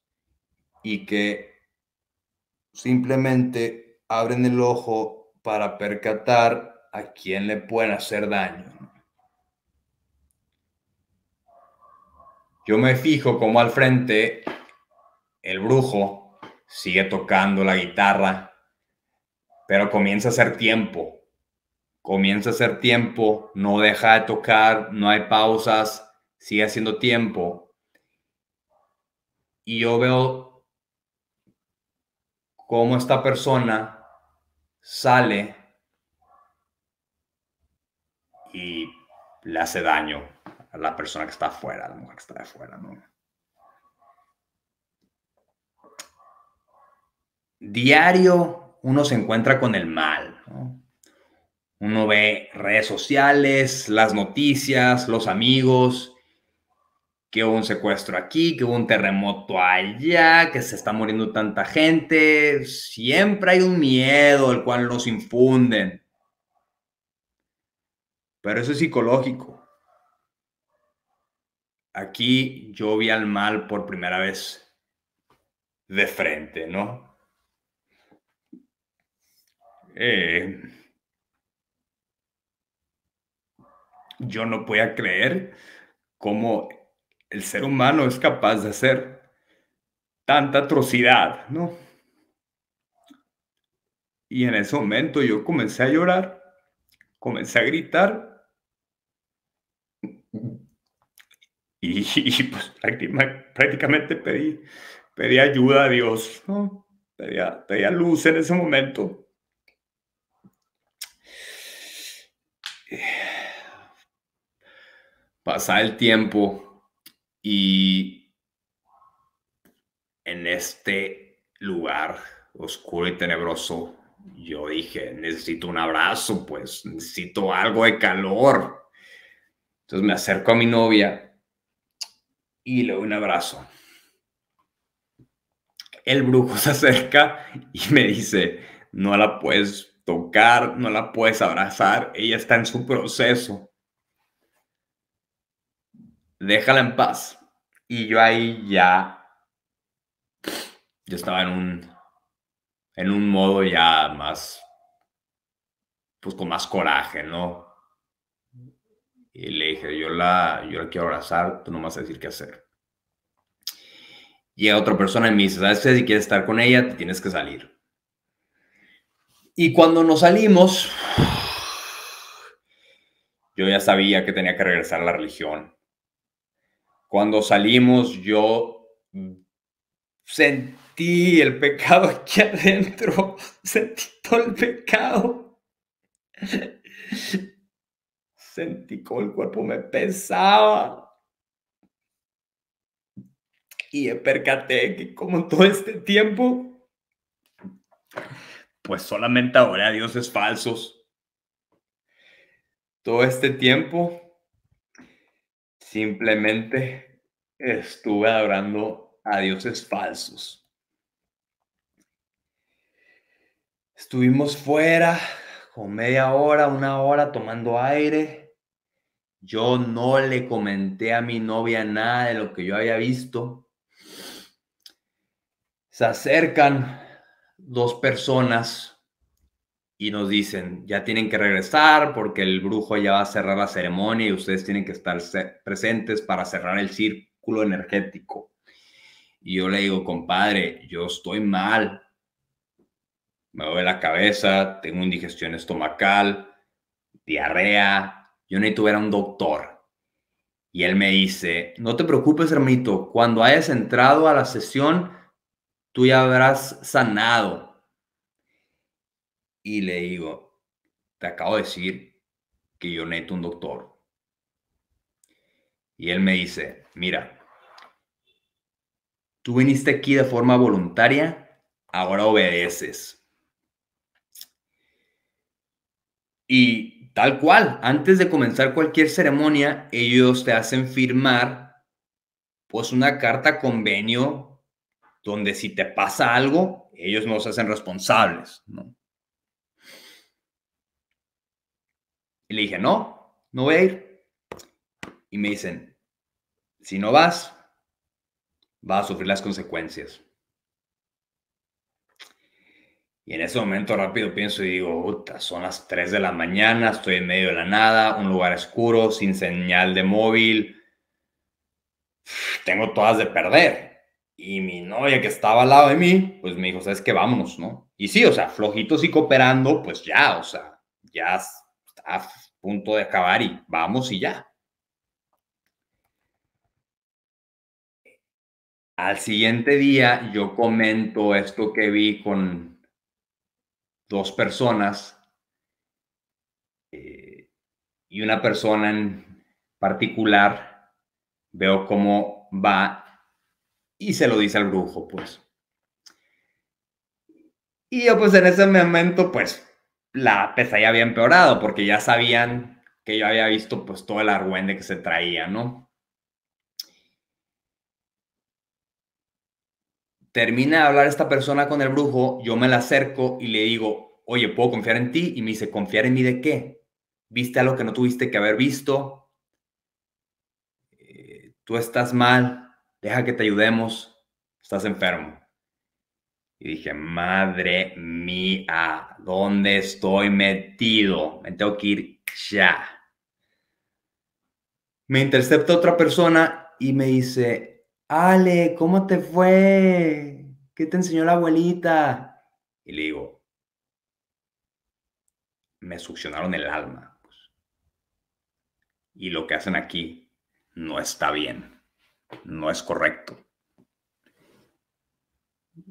y que simplemente abren el ojo para percatar a quién le pueden hacer daño. Yo me fijo como al frente el brujo sigue tocando la guitarra, pero comienza a hacer tiempo. Comienza a hacer tiempo, no deja de tocar, no hay pausas, sigue haciendo tiempo. Y yo veo cómo esta persona sale y le hace daño a la persona que está afuera, a la mujer que está afuera, ¿no? Diario uno se encuentra con el mal, ¿no? Uno ve redes sociales, las noticias, los amigos, que hubo un secuestro aquí, que hubo un terremoto allá, que se está muriendo tanta gente. Siempre hay un miedo el cual nos infunden. Pero eso es psicológico. Aquí yo vi al mal por primera vez de frente, ¿no? Eh, yo no podía creer cómo el ser humano es capaz de hacer tanta atrocidad, ¿no? Y en ese momento yo comencé a llorar, comencé a gritar y, pues prácticamente pedí, pedí ayuda a Dios, ¿no? Pedía, pedía luz en ese momento. Pasaba el tiempo y en este lugar oscuro y tenebroso, yo dije, necesito un abrazo, pues necesito algo de calor. Entonces me acerco a mi novia y le doy un abrazo. El brujo se acerca y me dice, no la puedes tocar, no la puedes abrazar, ella está en su proceso déjala en paz. Y yo ahí ya, yo estaba en un, en un modo ya más, pues con más coraje, ¿no? Y le dije, yo la, yo la quiero abrazar, tú no me vas a decir qué hacer. Y otra persona me dice, ¿sabes Si quieres estar con ella, te tienes que salir. Y cuando nos salimos, yo ya sabía que tenía que regresar a la religión. Cuando salimos, yo sentí el pecado aquí adentro, sentí todo el pecado. Sentí como el cuerpo me pesaba. Y me percaté que como todo este tiempo, pues solamente ahora a dioses falsos. Todo este tiempo Simplemente estuve adorando a dioses falsos. Estuvimos fuera con media hora, una hora tomando aire. Yo no le comenté a mi novia nada de lo que yo había visto. Se acercan dos personas y nos dicen, ya tienen que regresar porque el brujo ya va a cerrar la ceremonia y ustedes tienen que estar presentes para cerrar el círculo energético. Y yo le digo, compadre, yo estoy mal. Me duele la cabeza, tengo indigestión estomacal, diarrea. Yo necesito ver a un doctor. Y él me dice, no te preocupes, hermanito, cuando hayas entrado a la sesión, tú ya habrás sanado. Y le digo, te acabo de decir que yo necesito un doctor. Y él me dice, mira, tú viniste aquí de forma voluntaria, ahora obedeces. Y tal cual, antes de comenzar cualquier ceremonia, ellos te hacen firmar pues una carta convenio donde si te pasa algo, ellos no se hacen responsables, ¿no? Y le dije, no, no voy a ir. Y me dicen, si no vas, vas a sufrir las consecuencias. Y en ese momento rápido pienso y digo, son las 3 de la mañana, estoy en medio de la nada, un lugar oscuro, sin señal de móvil. Tengo todas de perder. Y mi novia que estaba al lado de mí, pues me dijo, ¿sabes qué? Vámonos, ¿no? Y sí, o sea, flojitos y cooperando, pues ya, o sea, ya a punto de acabar y vamos y ya. Al siguiente día yo comento esto que vi con dos personas eh, y una persona en particular veo cómo va y se lo dice al brujo, pues. Y yo pues en ese momento pues la pesadilla había empeorado porque ya sabían que yo había visto pues todo el argüende que se traía, ¿no? Termina de hablar esta persona con el brujo, yo me la acerco y le digo, oye, ¿puedo confiar en ti? Y me dice, ¿confiar en mí de qué? ¿Viste algo que no tuviste que haber visto? Eh, tú estás mal, deja que te ayudemos, estás enfermo. Y dije, madre mía, ¿dónde estoy metido? Me tengo que ir ya. Me intercepta otra persona y me dice, Ale, ¿cómo te fue? ¿Qué te enseñó la abuelita? Y le digo, me succionaron el alma. Pues. Y lo que hacen aquí no está bien, no es correcto.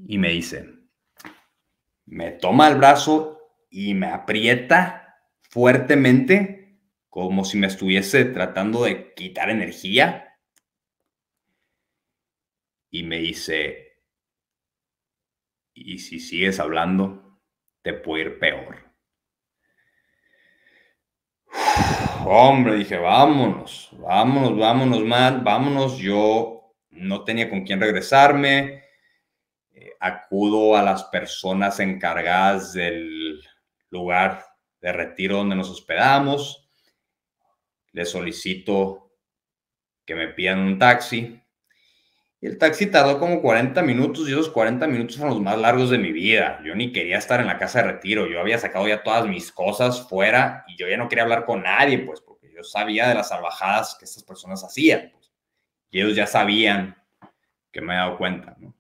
Y me dice, me toma el brazo y me aprieta fuertemente, como si me estuviese tratando de quitar energía y me dice, y si sigues hablando, te puede ir peor. hombre, dije, vámonos, vámonos, vámonos, man, vámonos. Yo no tenía con quién regresarme. Eh, acudo a las personas encargadas del lugar de retiro donde nos hospedamos. Les solicito que me pidan un taxi el taxi tardó como 40 minutos y esos 40 minutos fueron los más largos de mi vida. Yo ni quería estar en la casa de retiro. Yo había sacado ya todas mis cosas fuera y yo ya no quería hablar con nadie, pues, porque yo sabía de las salvajadas que estas personas hacían. Pues, y ellos ya sabían que me he dado cuenta, ¿no?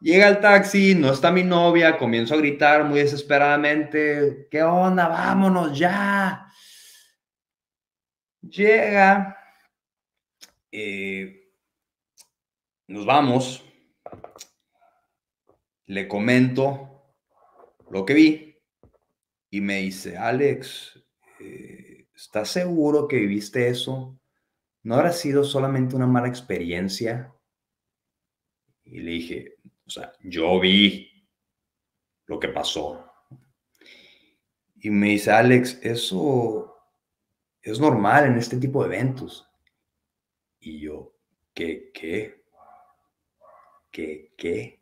Llega el taxi, no está mi novia, comienzo a gritar muy desesperadamente, ¿qué onda? Vámonos ya. Llega. Eh, nos vamos, le comento lo que vi y me dice, Alex, eh, ¿estás seguro que viviste eso? ¿No habrá sido solamente una mala experiencia? Y le dije, o sea, yo vi lo que pasó. Y me dice, Alex, eso es normal en este tipo de eventos. Y yo, ¿qué? ¿Qué? ¿qué, qué?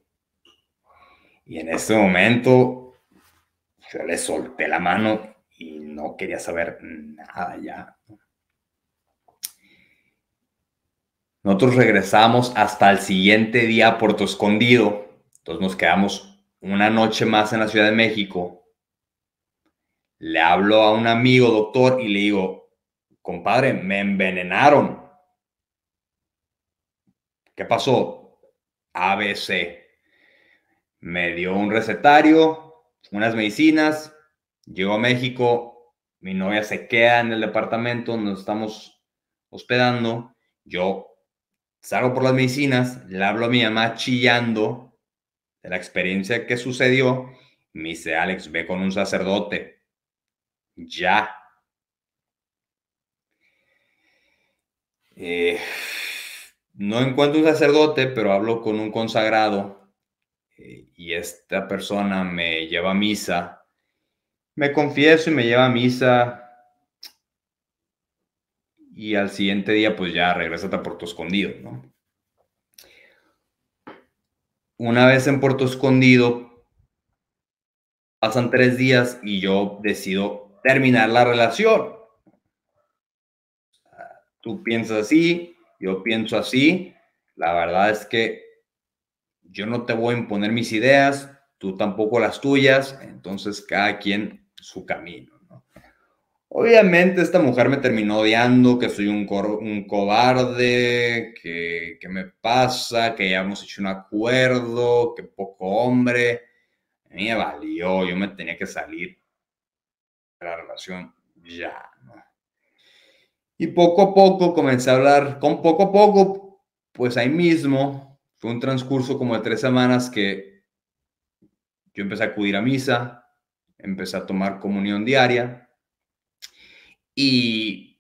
Y en ese momento yo le solté la mano y no quería saber nada ya. Nosotros regresamos hasta el siguiente día a Puerto Escondido. Entonces nos quedamos una noche más en la Ciudad de México. Le hablo a un amigo doctor y le digo, compadre, me envenenaron. ¿Qué pasó? ABC. Me dio un recetario, unas medicinas, llego a México, mi novia se queda en el departamento donde estamos hospedando, yo salgo por las medicinas, le hablo a mi mamá chillando de la experiencia que sucedió, me dice, Alex, ve con un sacerdote, ya. Eh, no encuentro un sacerdote, pero hablo con un consagrado eh, y esta persona me lleva a misa. Me confieso y me lleva a misa. Y al siguiente día, pues ya regresa a Puerto Escondido, ¿no? Una vez en Puerto Escondido, pasan tres días y yo decido terminar la relación. Tú piensas así, yo pienso así, la verdad es que yo no te voy a imponer mis ideas, tú tampoco las tuyas, entonces cada quien su camino. Obviamente esta mujer me terminó odiando, que soy un, un cobarde, que, que, me pasa, que ya hemos hecho un acuerdo, que poco hombre. A mí me valió, yo me tenía que salir de la relación ya. Y poco a poco comencé a hablar, con poco a poco, pues ahí mismo, fue un transcurso como de tres semanas que yo empecé a acudir a misa, empecé a tomar comunión diaria y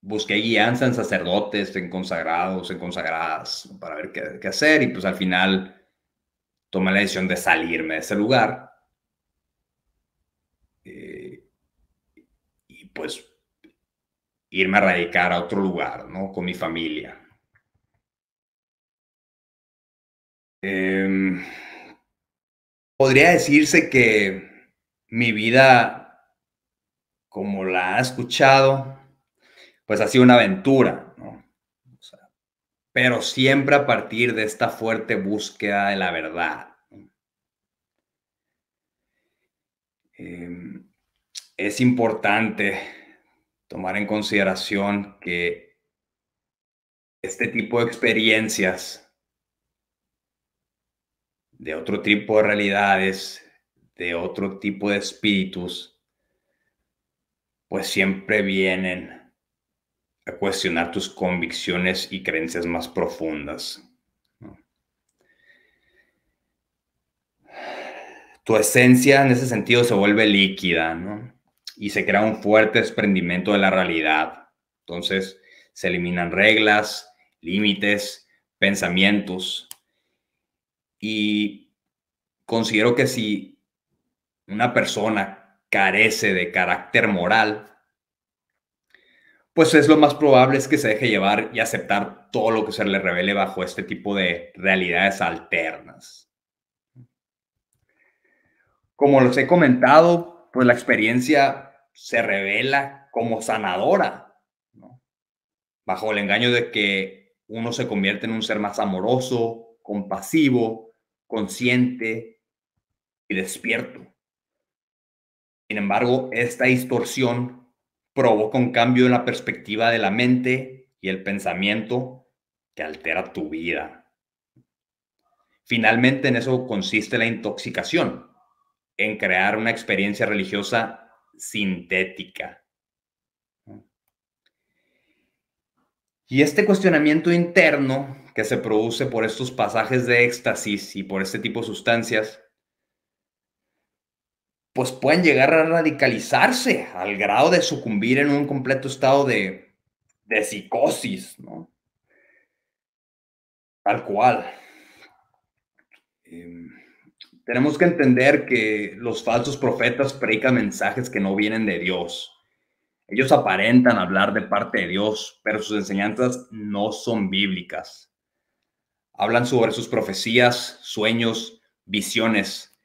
busqué guianza en sacerdotes, en consagrados, en consagradas, para ver qué, hacer y pues al final tomé la decisión de salirme de ese lugar. Eh, y pues irme a radicar a otro lugar, ¿no? Con mi familia. Em, podría decirse que mi vida, como la ha escuchado, pues ha sido una aventura, ¿no? pero siempre a partir de esta fuerte búsqueda de la verdad. Em, es importante tomar en consideración que este tipo de experiencias de otro tipo de realidades, de otro tipo de espíritus, pues siempre vienen a cuestionar tus convicciones y creencias más profundas. Tu esencia en ese sentido se vuelve líquida, ¿no? y se crea un fuerte desprendimiento de la realidad. Entonces se eliminan reglas, límites, pensamientos. Y considero que si una persona carece de carácter moral, pues es lo más probable es que se deje llevar y aceptar todo lo que se le revele bajo este tipo de realidades alternas. Como les he comentado, pues la experiencia se revela como sanadora, bajo el engaño de que uno se convierte en un ser más amoroso, compasivo, consciente y despierto. Sin embargo, esta distorsión provoca un cambio en la perspectiva de la mente y el pensamiento que altera tu vida. Finalmente, en eso consiste la intoxicación, en crear una experiencia religiosa sintética. Y este cuestionamiento interno que se produce por estos pasajes de éxtasis y por este tipo de sustancias, pues pueden llegar a radicalizarse al grado de sucumbir en un completo estado de, de psicosis, ¿no? Tal cual. Em, tenemos que entender que los falsos profetas predican mensajes que no vienen de Dios. Ellos aparentan hablar de parte de Dios, pero sus enseñanzas no son bíblicas. Hablan sobre sus profecías, sueños, visiones.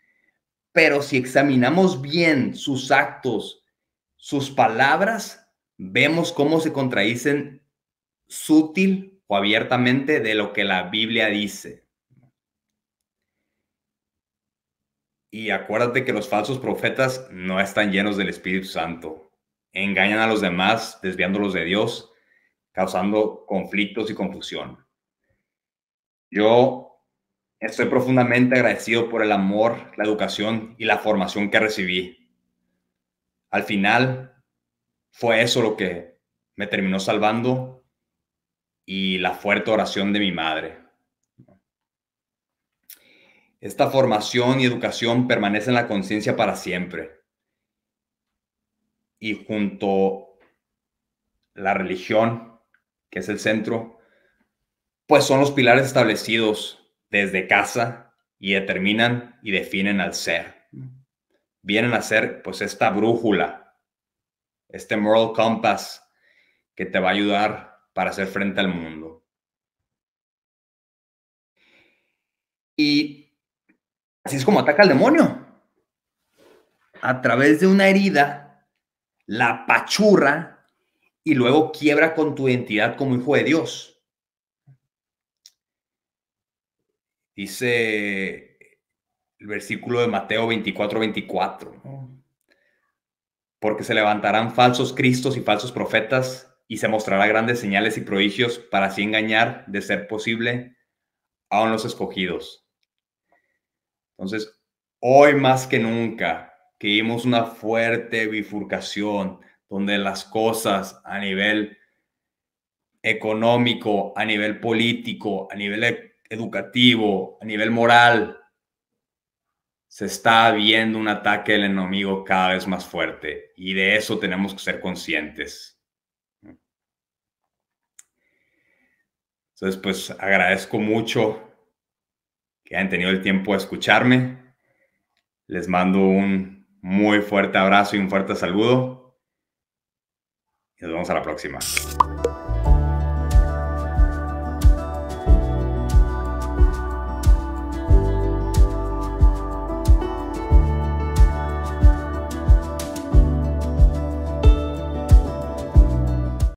Pero si examinamos bien sus actos, sus palabras, vemos cómo se contradicen sutil o abiertamente de lo que la Biblia dice. Y acuérdate que los falsos profetas no están llenos del Espíritu Santo. Engañan a los demás, desviándolos de Dios, causando conflictos y confusión. Yo estoy profundamente agradecido por el amor, la educación y la formación que recibí. Al final, fue eso lo que me terminó salvando y la fuerte oración de mi madre. Esta formación y educación permanece en la conciencia para siempre. Y junto la religión, que es el centro, pues son los pilares establecidos desde casa y determinan y definen al ser. Vienen a ser pues esta brújula, este moral compass que te va a ayudar para hacer frente al mundo. Y así es como ataca al demonio. A través de una herida, la pachurra y luego quiebra con tu identidad como hijo de Dios. Dice el versículo de Mateo 24, 24. Porque se levantarán falsos cristos y falsos profetas y se mostrará grandes señales y prodigios para así engañar, de ser posible, a los escogidos. Entonces, hoy más que nunca, que vimos una fuerte bifurcación donde las cosas a nivel económico, a nivel político, a nivel educativo, a nivel moral, se está viendo un ataque del enemigo cada vez más fuerte y de eso tenemos que ser conscientes. Entonces, pues agradezco mucho que hayan tenido el tiempo de escucharme. Les mando un muy fuerte abrazo y un fuerte saludo. Nos vemos a la próxima.